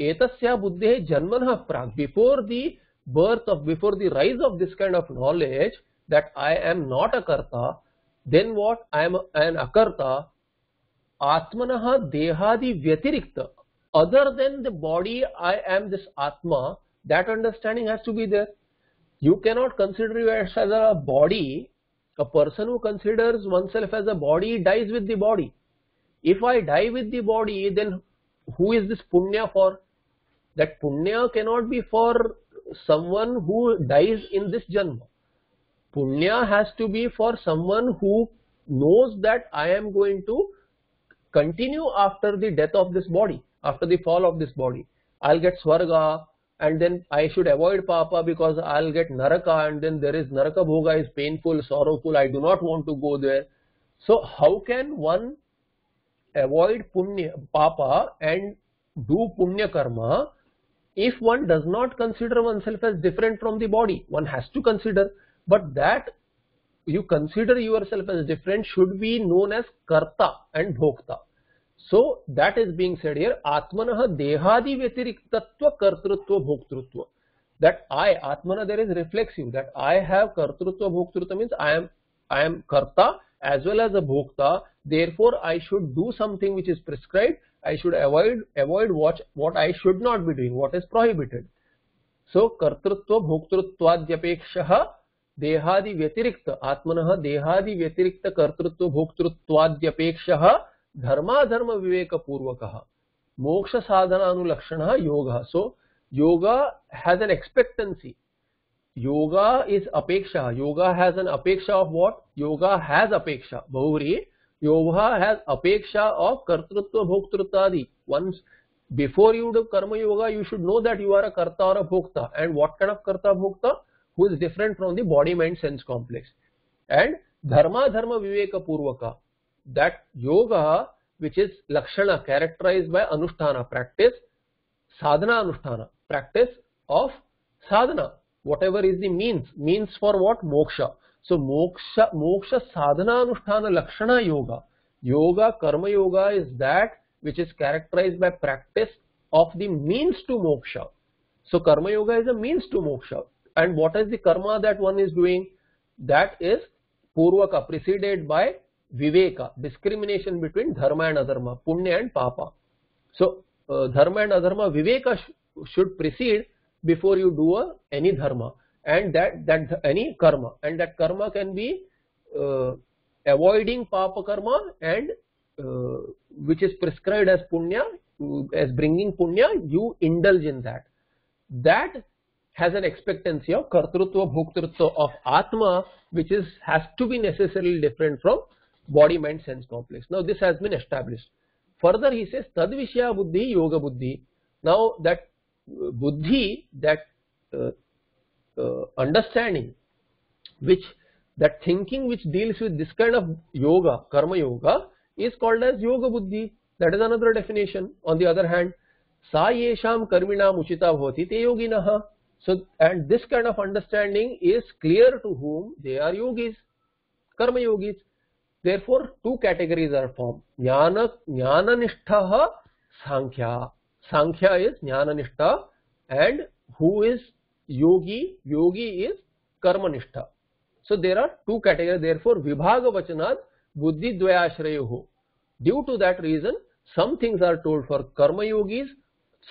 etasya buddhe janmanah prak. Before the birth of, before the rise of this kind of knowledge that I am not a karta, then what? I am an akarta. Atmanah dehadi vyatirikta. Other than the body, I am this atma. That understanding has to be there. You cannot consider yourself as a body. A person who considers oneself as a body dies with the body. If I die with the body, then who is this punya for? That punya cannot be for someone who dies in this janma. Punya has to be for someone who knows that I am going to continue after the death of this body, after the fall of this body. I'll get swarga, and then I should avoid papa because I'll get naraka and then there is naraka bhoga is painful, sorrowful, I do not want to go there. So how can one avoid punya, papa and do punya karma if one does not consider oneself as different from the body? One has to consider, but that you consider yourself as different should be known as karta and bhokta. So that is being said here, Atmanah Dehadi Vyatiriktatva Kartrutva Bhoktrutva. That I, Atmana, there is reflexive, that I have Kartrutva Bhoktrutva means I am, I am Karta as well as a Bhokta. Therefore, I should do something which is prescribed. I should avoid, avoid what, what I should not be doing, what is prohibited. So, Kartrutva Bhoktrutvadyapekshah देहादि व्यतिरिक्त आत्मनः देहादि व्यतिरिक्त कर्तृत्व भोक्तृत्वाद्यपेक्षः धर्माधर्म विवेक पूर्वक मोक्ष साधनानुलक्षण योग so yoga has an expectancy yoga is apeksha yoga has an apeksha of what yoga has apeksha bahuri yoga has अपेक्षा ऑफ़ कर्तृत्व, भोक्तृत्व आदि. वंस बिफोर यू डू कर्म yoga you should know that you are a कर्ता or a Bhokta. And what kind of karta, bhokta? Who is different from the body mind sense complex and dharma dharma viveka पूर्वक that yoga which is lakshana characterise by anushthana practice sadhana anushthana practice of sadhana whatever is the means means for what मोक्ष so मोक्ष मोक्ष साधनानुष्ठान लक्षण योग योग कर्मयोग is that which is characterize by practice of the means to मोक्ष so कर्मयोग is a means to मोक्ष and what is the karma that one is doing that is purvaka preceded by viveka discrimination between dharma and adharma punya and papa so dharma and adharma viveka should precede before you do a any dharma and that that any karma. And that karma can be uh, avoiding papa karma and uh, which is prescribed as punya as bringing punya you indulge in that. That has an expectancy of kartrutva bhoktrutva of atma which is has to be necessarily different from body mind sense complex. Now this has been established. Further he says tad vishya buddhi yoga buddhi. Now that uh, buddhi that uh, uh, understanding which that thinking which deals with this kind of yoga karma yoga is called as yoga buddhi that is another definition on the other hand sa yesham karminam uchita bhavati te yoginah so and this kind of understanding is clear to whom they are yogis karma yogis therefore two categories are formed jnana jnana nishtha sankhya sankhya is jnana nishtha and who is yogi yogi is karma nishtha so there are two categories therefore vibhaga vachanad buddhi dvayashrayoh due to that reason some things are told for karma yogis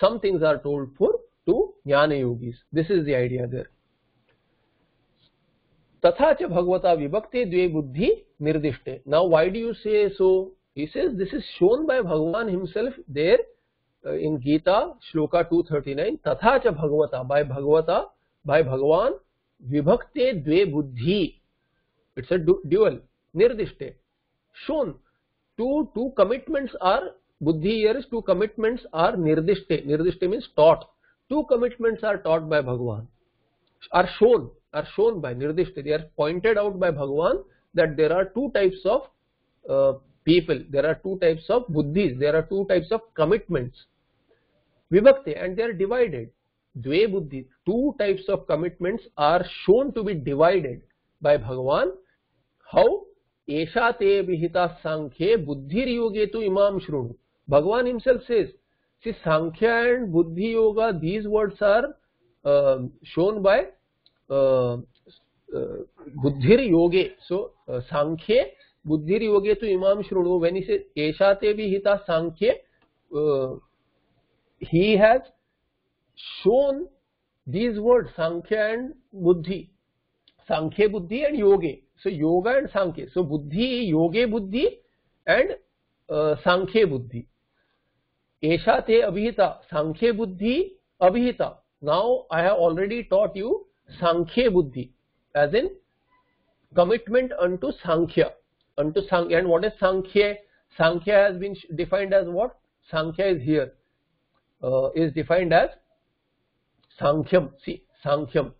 some things are told for to jnana yogis this is the idea there तथा च भगवता विभक्ति द्वे बुद्धि निर्दिष्टे now why do you say so he says this is shown by bhagavan himself there uh, इन गीता श्लोका 239 तथा च भगवता bye भगवता बाय भगवान, विभक्ते द्वे बुद्धि। It's a dual निर्दिष्टे। Shown to two commitments are buddhi is two commitments are निर्दिष्टे। निर्दिष्टे means taught two commitments are taught by Bhagavan. Are shown are shown by निर्दिष्टे। They are pointed out by Bhagavan that there are two types of people there are two types of buddhi there are two types of commitments विभक्त and they are divided द्वे बुद्धि two types of commitments are shown to be divided by Bhagavan. How ऐसा ते विहिता सांख्य बुद्धि योगे तो इमाम श्रोणु भगवान himself says Sankhya and buddhi yoga these words are shown by buddhi योगे सो सांख्य बुद्धि योगे तो इमाम श्रोणु वेन इसे ऐसा ते विहिता सांख्य he has shown these words sankhya and buddhi sankhya buddhi and yoga so yoga and sankhya so buddhi yoga buddhi and uh, sankhya buddhi esha te abhita sankhya buddhi abhita now i have already taught you sankhya buddhi as in commitment unto sankhya unto sankhya and what is sankhya sankhya has been defined as what sankhya is here uh, is defined as Sankhyam. See, Sankhyam.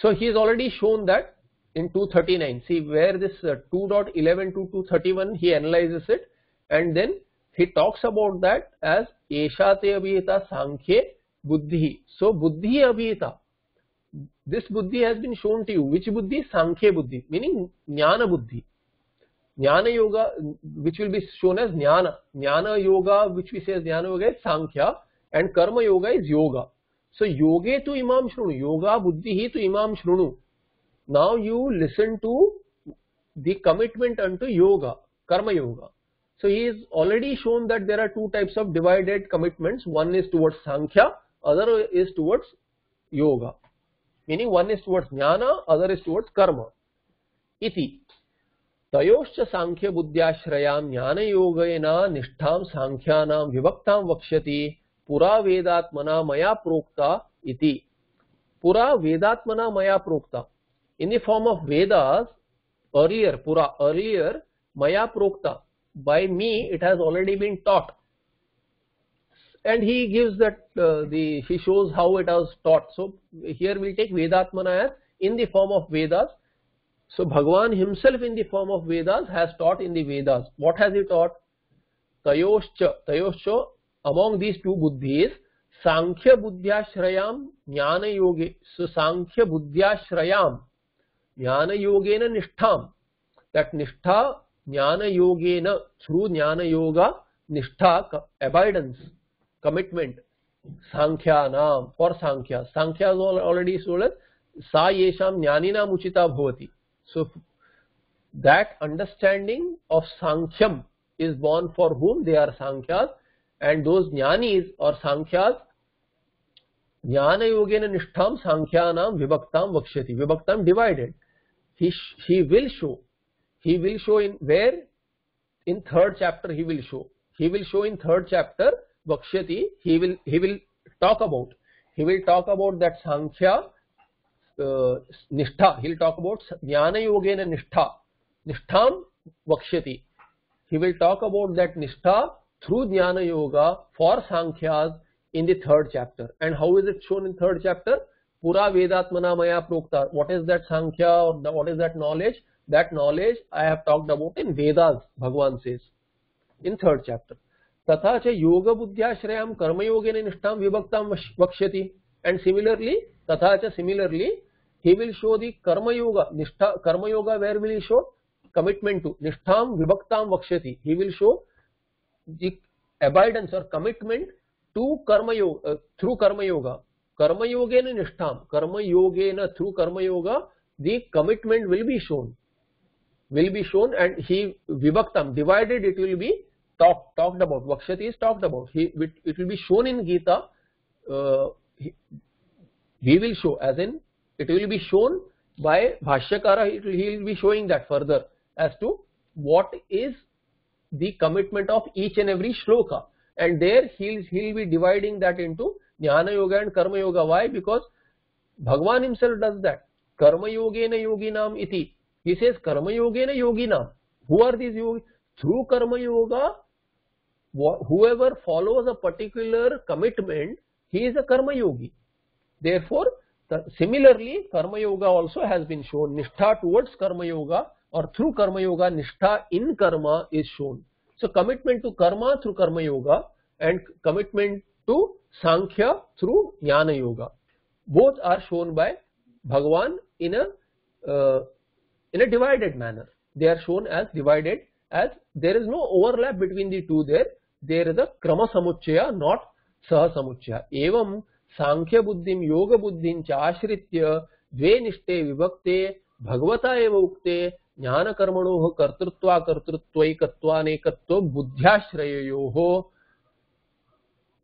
So he has already shown that in 239. See where this uh, 2.11 to 231 he analyzes it and then he talks about that as Esha te abhita Sankhya Buddhi. So Buddhi abhita. This Buddhi has been shown to you. Which Buddhi? Sankhya Buddhi. Meaning Jnana Buddhi. Jnana yoga which will be shown as jnana jnana yoga which which as ज्ञान योग is Sankhya and कर्म योग is योग. सो योगे तो इमाम श्रृणु योगा बुद्धि ही तो इमाम श्रृणु now you listen to the commitment unto yoga karma yoga. So he is already shown that there are two types of divided commitment one is towards Sankhya other is towards yoga meaning one is towards jnana other is towards karma इति तयोश्च सांख्य बुद्ध्याश्रया ज्ञान योगेन निष्ठा सांख्याना विभक्ता वक्ष्यति, पुरा वेदात्मना मया प्रोक्ता इति। पुरा वेदात्मना मया प्रोक्ता। In the form of Vedas earlier पुरा अरियर मया प्रोक्ता। By me it has already been taught and he gives that the he shows how it has taught so here we take वेदात्मना in the form of Vedas So Bhagavan himself in the form of Vedas has taught in the Vedas. What has he taught? Tayoscha, Tayoscha among these two buddhis, Sankhya Buddhyashrayam Jnana Yogi. So Sankhya Buddhyashrayam. jnana yogena nishtham that nishtha jnana yogena through jnana yoga nishtha abidance commitment sankhya nam for sankhya sankhya is already told us yesham jnaninam uchita bhavati so that understanding of sankhyam is born for whom they are sankhyas and those jnanis or sankhyas jnana yogena nishtham sankhyanam vibhaktam vakshyati vibhaktam divided. He he will show. He will show in where? In third chapter he will show. He will show in third chapter vakshyati he will he will talk about. He will talk about that sankhya निष्ठा हिल talk about ज्ञान योगे निष्ठा निष्ठा वक्ष्यति। He will talk about that nishtha through jnana yoga for Sankhyas in third chapter and how is it shown in third chapter पुरा वेदात्मना मैं प्रोक्ता। What is that Sankhya or what is that knowledge that knowledge I have talked about in Vedas Bhagavan says in third chapter तथा च योग बुद्धियाश्रया कर्मयोगे निष्ठा विभक्ता वक्ष्यति। And similarly तथा च similarly he will show the karma yoga nishtha karma yoga where will he show commitment to nishtham vibhaktam vakshyati he will show the abidance or commitment to karma yoga uh, through karma yoga karma yogena nishtham karma yogena through karma yoga the commitment will be shown will be shown and he vibhaktam divided it will be talk, talked about vakshyati is talked about he it, it will be shown in gita uh, he, he will show as in it will be shown by bhashyakara he will be showing that further as to what is the commitment of each and every shloka and there he'll he'll be dividing that into jnana yoga and karma yoga why because bhagwan himself does that karma yogena yoginam iti he says karma yogena yoginam who are these yogis through karma yoga whoever follows a particular commitment he is a karma yogi therefore similarly karma yoga also has been shown. Nishtha towards karma yoga or through karma yoga nishtha in karma is shown. So commitment to karma through karma yoga and commitment to sankhya through jnana yoga. Both are shown by bhagwan in a uh, in a divided manner. They are shown as divided as there is no overlap between the two there. There is a krama samuchaya not sah samuchaya evam सांख्य बुद्धिम योग बुद्धिम चाश्रित्य, द्वे निष्ठे विभक्ते, भगवता एव उक्ते ज्ञान कर्मणो कर्तृत्व कर्तृत्व बुद्ध्याश्रयो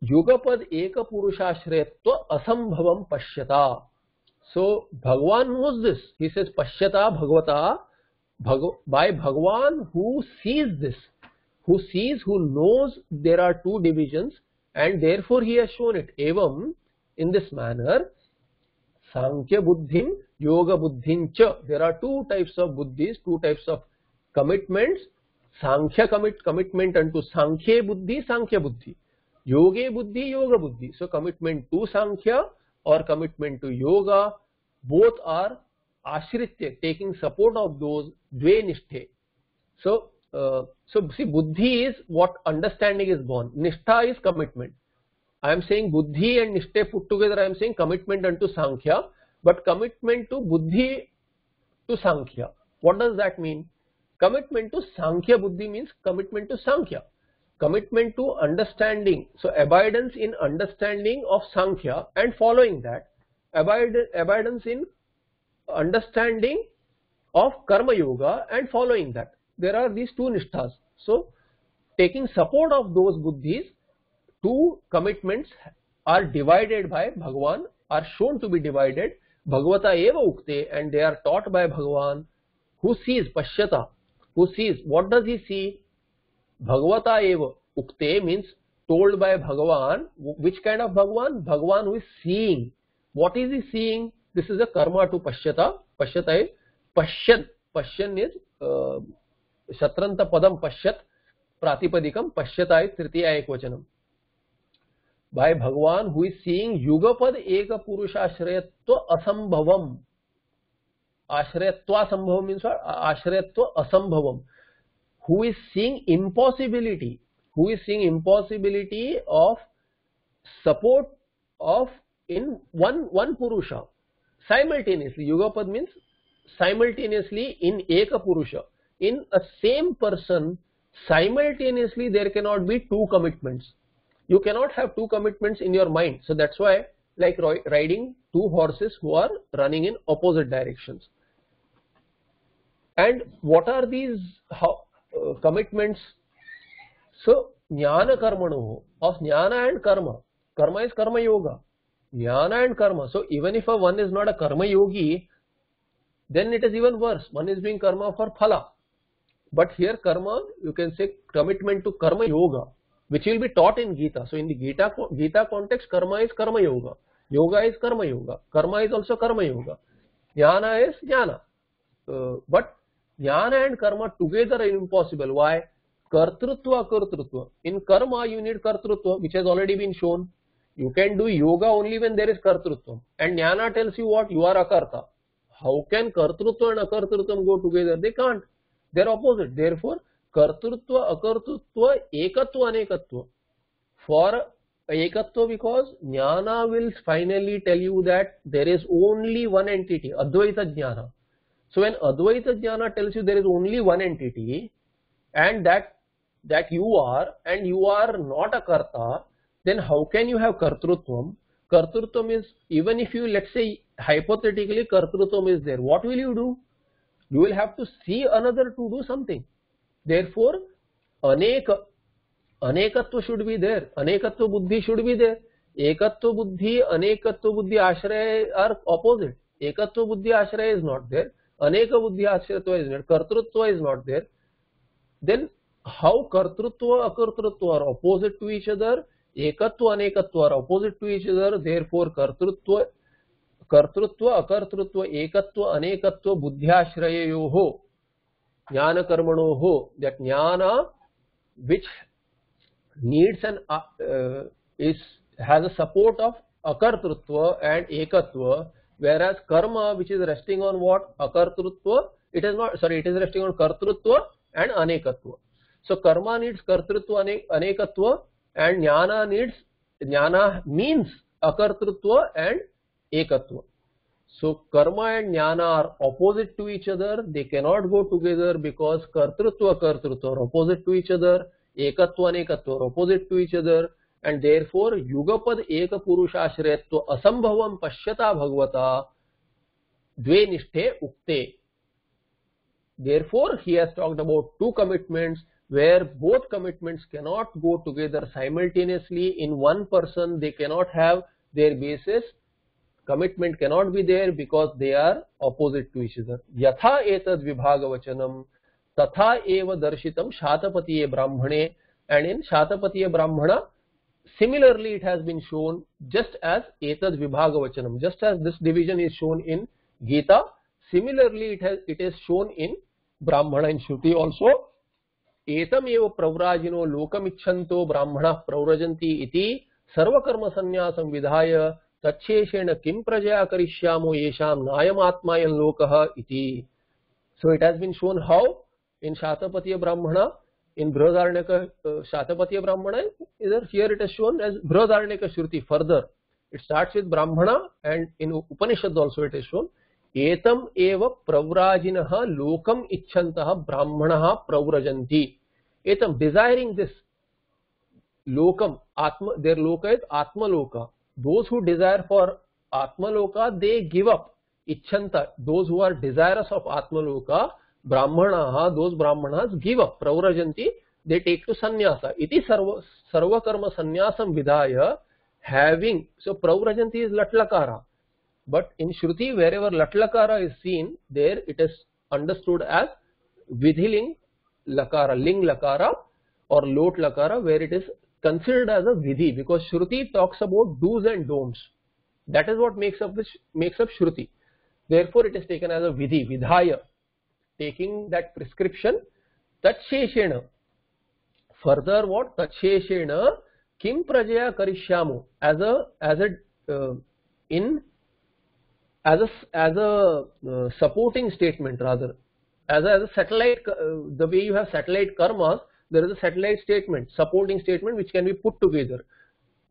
युगपद एक पुरुषाश्रयत्व असंभव पश्यता। सो भगवान नोज़ दिस ही पश्यता भगवता by Bhagavan who sees this who sees who knows there are two divisions and therefore he shown it एवं in this manner sankhya buddhim yoga buddhim cha there are two types of buddhis two types of commitments sankhya commit commitment unto sankhya buddhi sankhya buddhi yoge buddhi yoga buddhi so commitment to sankhya or commitment to yoga both are ashritya taking support of those dve nishthe so uh, so see buddhi is what understanding is born nishtha is commitment i am saying buddhi and nishthe put together i am saying commitment unto sankhya but commitment to buddhi to sankhya. What does that mean? Commitment to sankhya buddhi means commitment to sankhya. Commitment to understanding. So abidance in understanding of sankhya and following that. Abidance in understanding of karma yoga and following that. There are these two nishthas so taking support of those buddhis two commitments are divided by bhagwan are shown to be divided bhagavata eva ukte and they are taught by bhagwan who sees pashyata who sees what does he see bhagavata eva ukte means told by bhagwan which kind of bhagwan bhagwan who is seeing what is he seeing this is a karma to pashyata pashyata is pashyan pashyan is uh, shatranta padam pashyat pratipadikam pashyata is tritiya ekvachanam भाई भगवान हुई सींग युगपद एक पुरुषाश्रयत्व असंभवम आश्रयत्व असंभव mean आश्रयत्व असंभवम who seeing impossibility who seeing impossibility of support of in one one purusha simultaneously yugapad means simultaneously in एक purusha in a same person simultaneously there cannot be two commitments You cannot have two commitments in your mind. So that's why like riding two horses who are running in opposite directions. And what are these how, uh, commitments? So jnana karmano of jnana and karma. Karma is karma yoga. Jnana and karma. So even if a one is not a karma yogi, then it is even worse. One is doing karma for phala. But here karma, you can say commitment to karma yoga, which will be taught in Gita. So in the Gita, Gita context, karma is karma yoga. Yoga is karma yoga. Karma is also karma yoga. Jnana is jnana. Uh, but jnana and karma together are impossible. Why? Kartrutva, kartrutva. In karma, you need kartrutva, which has already been shown. You can do yoga only when there is kartrutva. And jnana tells you what? You are akarta. How can kartrutva and akartrutva go together? They can't. They are opposite. Therefore, कर्तृत्व, अकर्तृत्व, एकत्व, अनेकत्व. For ekatva because jnana will finally tell you that there is only one entity advaita jnana. So when advaita jnana tells you there is only one entity and that that you are and you are not a karta then how can you have kartritva kartritva is even if you let say hypothetically kartritva is there what will you do you will have to see another to do something Therefore, aneka, anekatva should be there. Anekatva buddhi should be there. Ekatva buddhi, anekatva buddhi ashraya are opposite. Ekatva buddhi ashraya is not there. Aneka buddhi ashrayatva is not. Kartrutva is not there. Then how kartrutva, akartrutva are opposite to each other? Ekatva, anekatva are opposite to each other. Therefore, kartrutva कर्तृत्व अकर्तृत्व एकत्व अनेकत्व बुद्ध्याश्रयो ज्ञान कर्मणो हो that jnana which needs an is has a support of akartritva and ekatva where as karma which is resting on what akartritva it is not sorry it is resting on kartritva and anekatva so karma needs kartritva anekatva and jnana needs jnana means akartritva and ekatva So karma and jnana are opposite to each other. They cannot go together because kartrutva kartrutva are opposite to each other. Ekatva and ekatva are opposite to each other. And therefore yugapad eka purushashrayatva asambhavam pashyata bhagavata dve nishthe ukte. Therefore he has talked about two commitments where both commitments cannot go together simultaneously in one person. They cannot have their basis commitment cannot be there because they are opposite to each other. Yatha etad vibhagavachanam tatha eva darshitam shatapatiye brahmane and in shatapatiye brahmana similarly it has been shown just as etad vibhagavachanam just as this division is shown in Gita similarly it has it is shown in brahmana in Shruti also एतम एव प्रव्राजिनो लोकमिच्छन्तो ब्राह्मणः प्रव्रजन्ति इति सर्वकर्म संन्यासं विधाय तच्छेषेण किं प्रजया करिष्यामो येषां नायमात्मायं लोकः इति। So it has been shown how in Shatapathiya Brahmana in Brihadaranyaka Shatapathiya Brahmana इधर here it is shown as Brihadaranyaka shruti further it starts with Brahmana and in Upanishad also it is shown एतम एव प्रव्राजिनः लोकम इच्छन्तः ब्राह्मणः प्रव्रजन्ति एतम desiring this Lokam atma there loka is atmaloka those who desire for Atmaloka, they give up. Ichchanta, those who are desirous of Atmaloka, Brahmanaha, those Brahmanas give up. Pravrajanti, they take to sannyasa. Iti sarva, sarva karma sannyasam vidaya, having, so Pravrajanti is Latlakara. But in Shruti, wherever Latlakara is seen, there it is understood as Vidhiling Lakara, Ling Lakara or Lot Lakara, where it is considered as a vidhi because Shruti talks about do's and don'ts. That is what makes up this makes up Shruti. Therefore, it is taken as a vidhi, vidhaya, taking that prescription. Tacheshena. Further, what tacheshena kim prajaya karishyamo as a as a uh, in as a as a uh, supporting statement rather as a, as a satellite uh, the way you have satellite karmas there is a satellite statement, supporting statement which can be put together.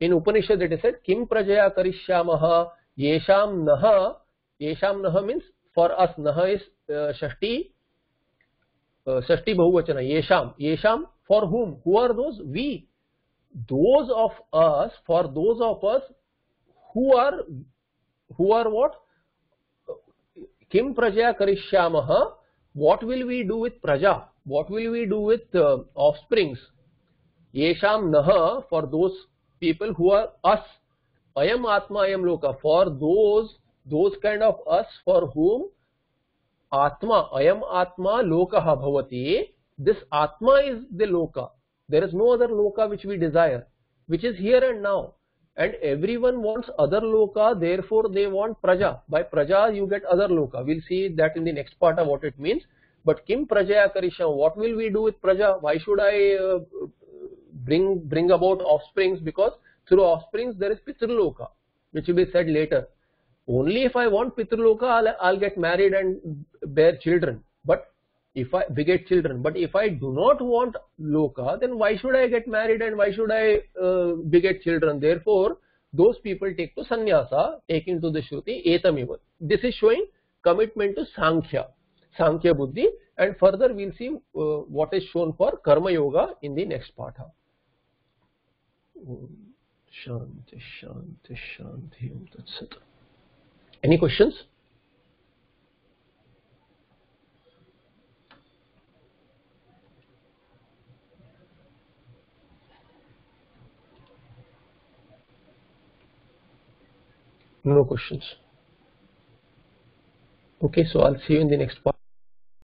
In Upanishad it is said, Kim prajaya karishyamaha yesham naha, yesham naha means for us nah is uh, shashti uh, shashti bahuvachana yesham yesham for whom who are those we those of us for those of us who are who are what kim praja karishyamah what will we do with praja what will we do with uh, offsprings? Yesham nah for those people who are us. Ayam atma ayam loka for those those kind of us for whom atma ayam atma lokah bhavati. This atma is the loka. There is no other loka which we desire which is here and now. And everyone wants other loka therefore they want praja. By praja you get other loka. We'll see that in the next part of what it means but kim praja karisham what will we do with praja? Why should i uh, bring bring about offsprings? Because through offsprings there is pitraloka which will be said later. Only if i want pitraloka i'll, I'll get married and bear children. But if i beget children. But if i do not want loka then why should i get married and why should i uh, beget children? Therefore those people take to sannyasa taking to the shruti etamiva this is showing commitment to sankhya sankhya buddhi and further we'll see uh, what is shown for karma yoga in the next patha shanti shanti shanti om tat sat any questions no questions okay so i'll see you in the next part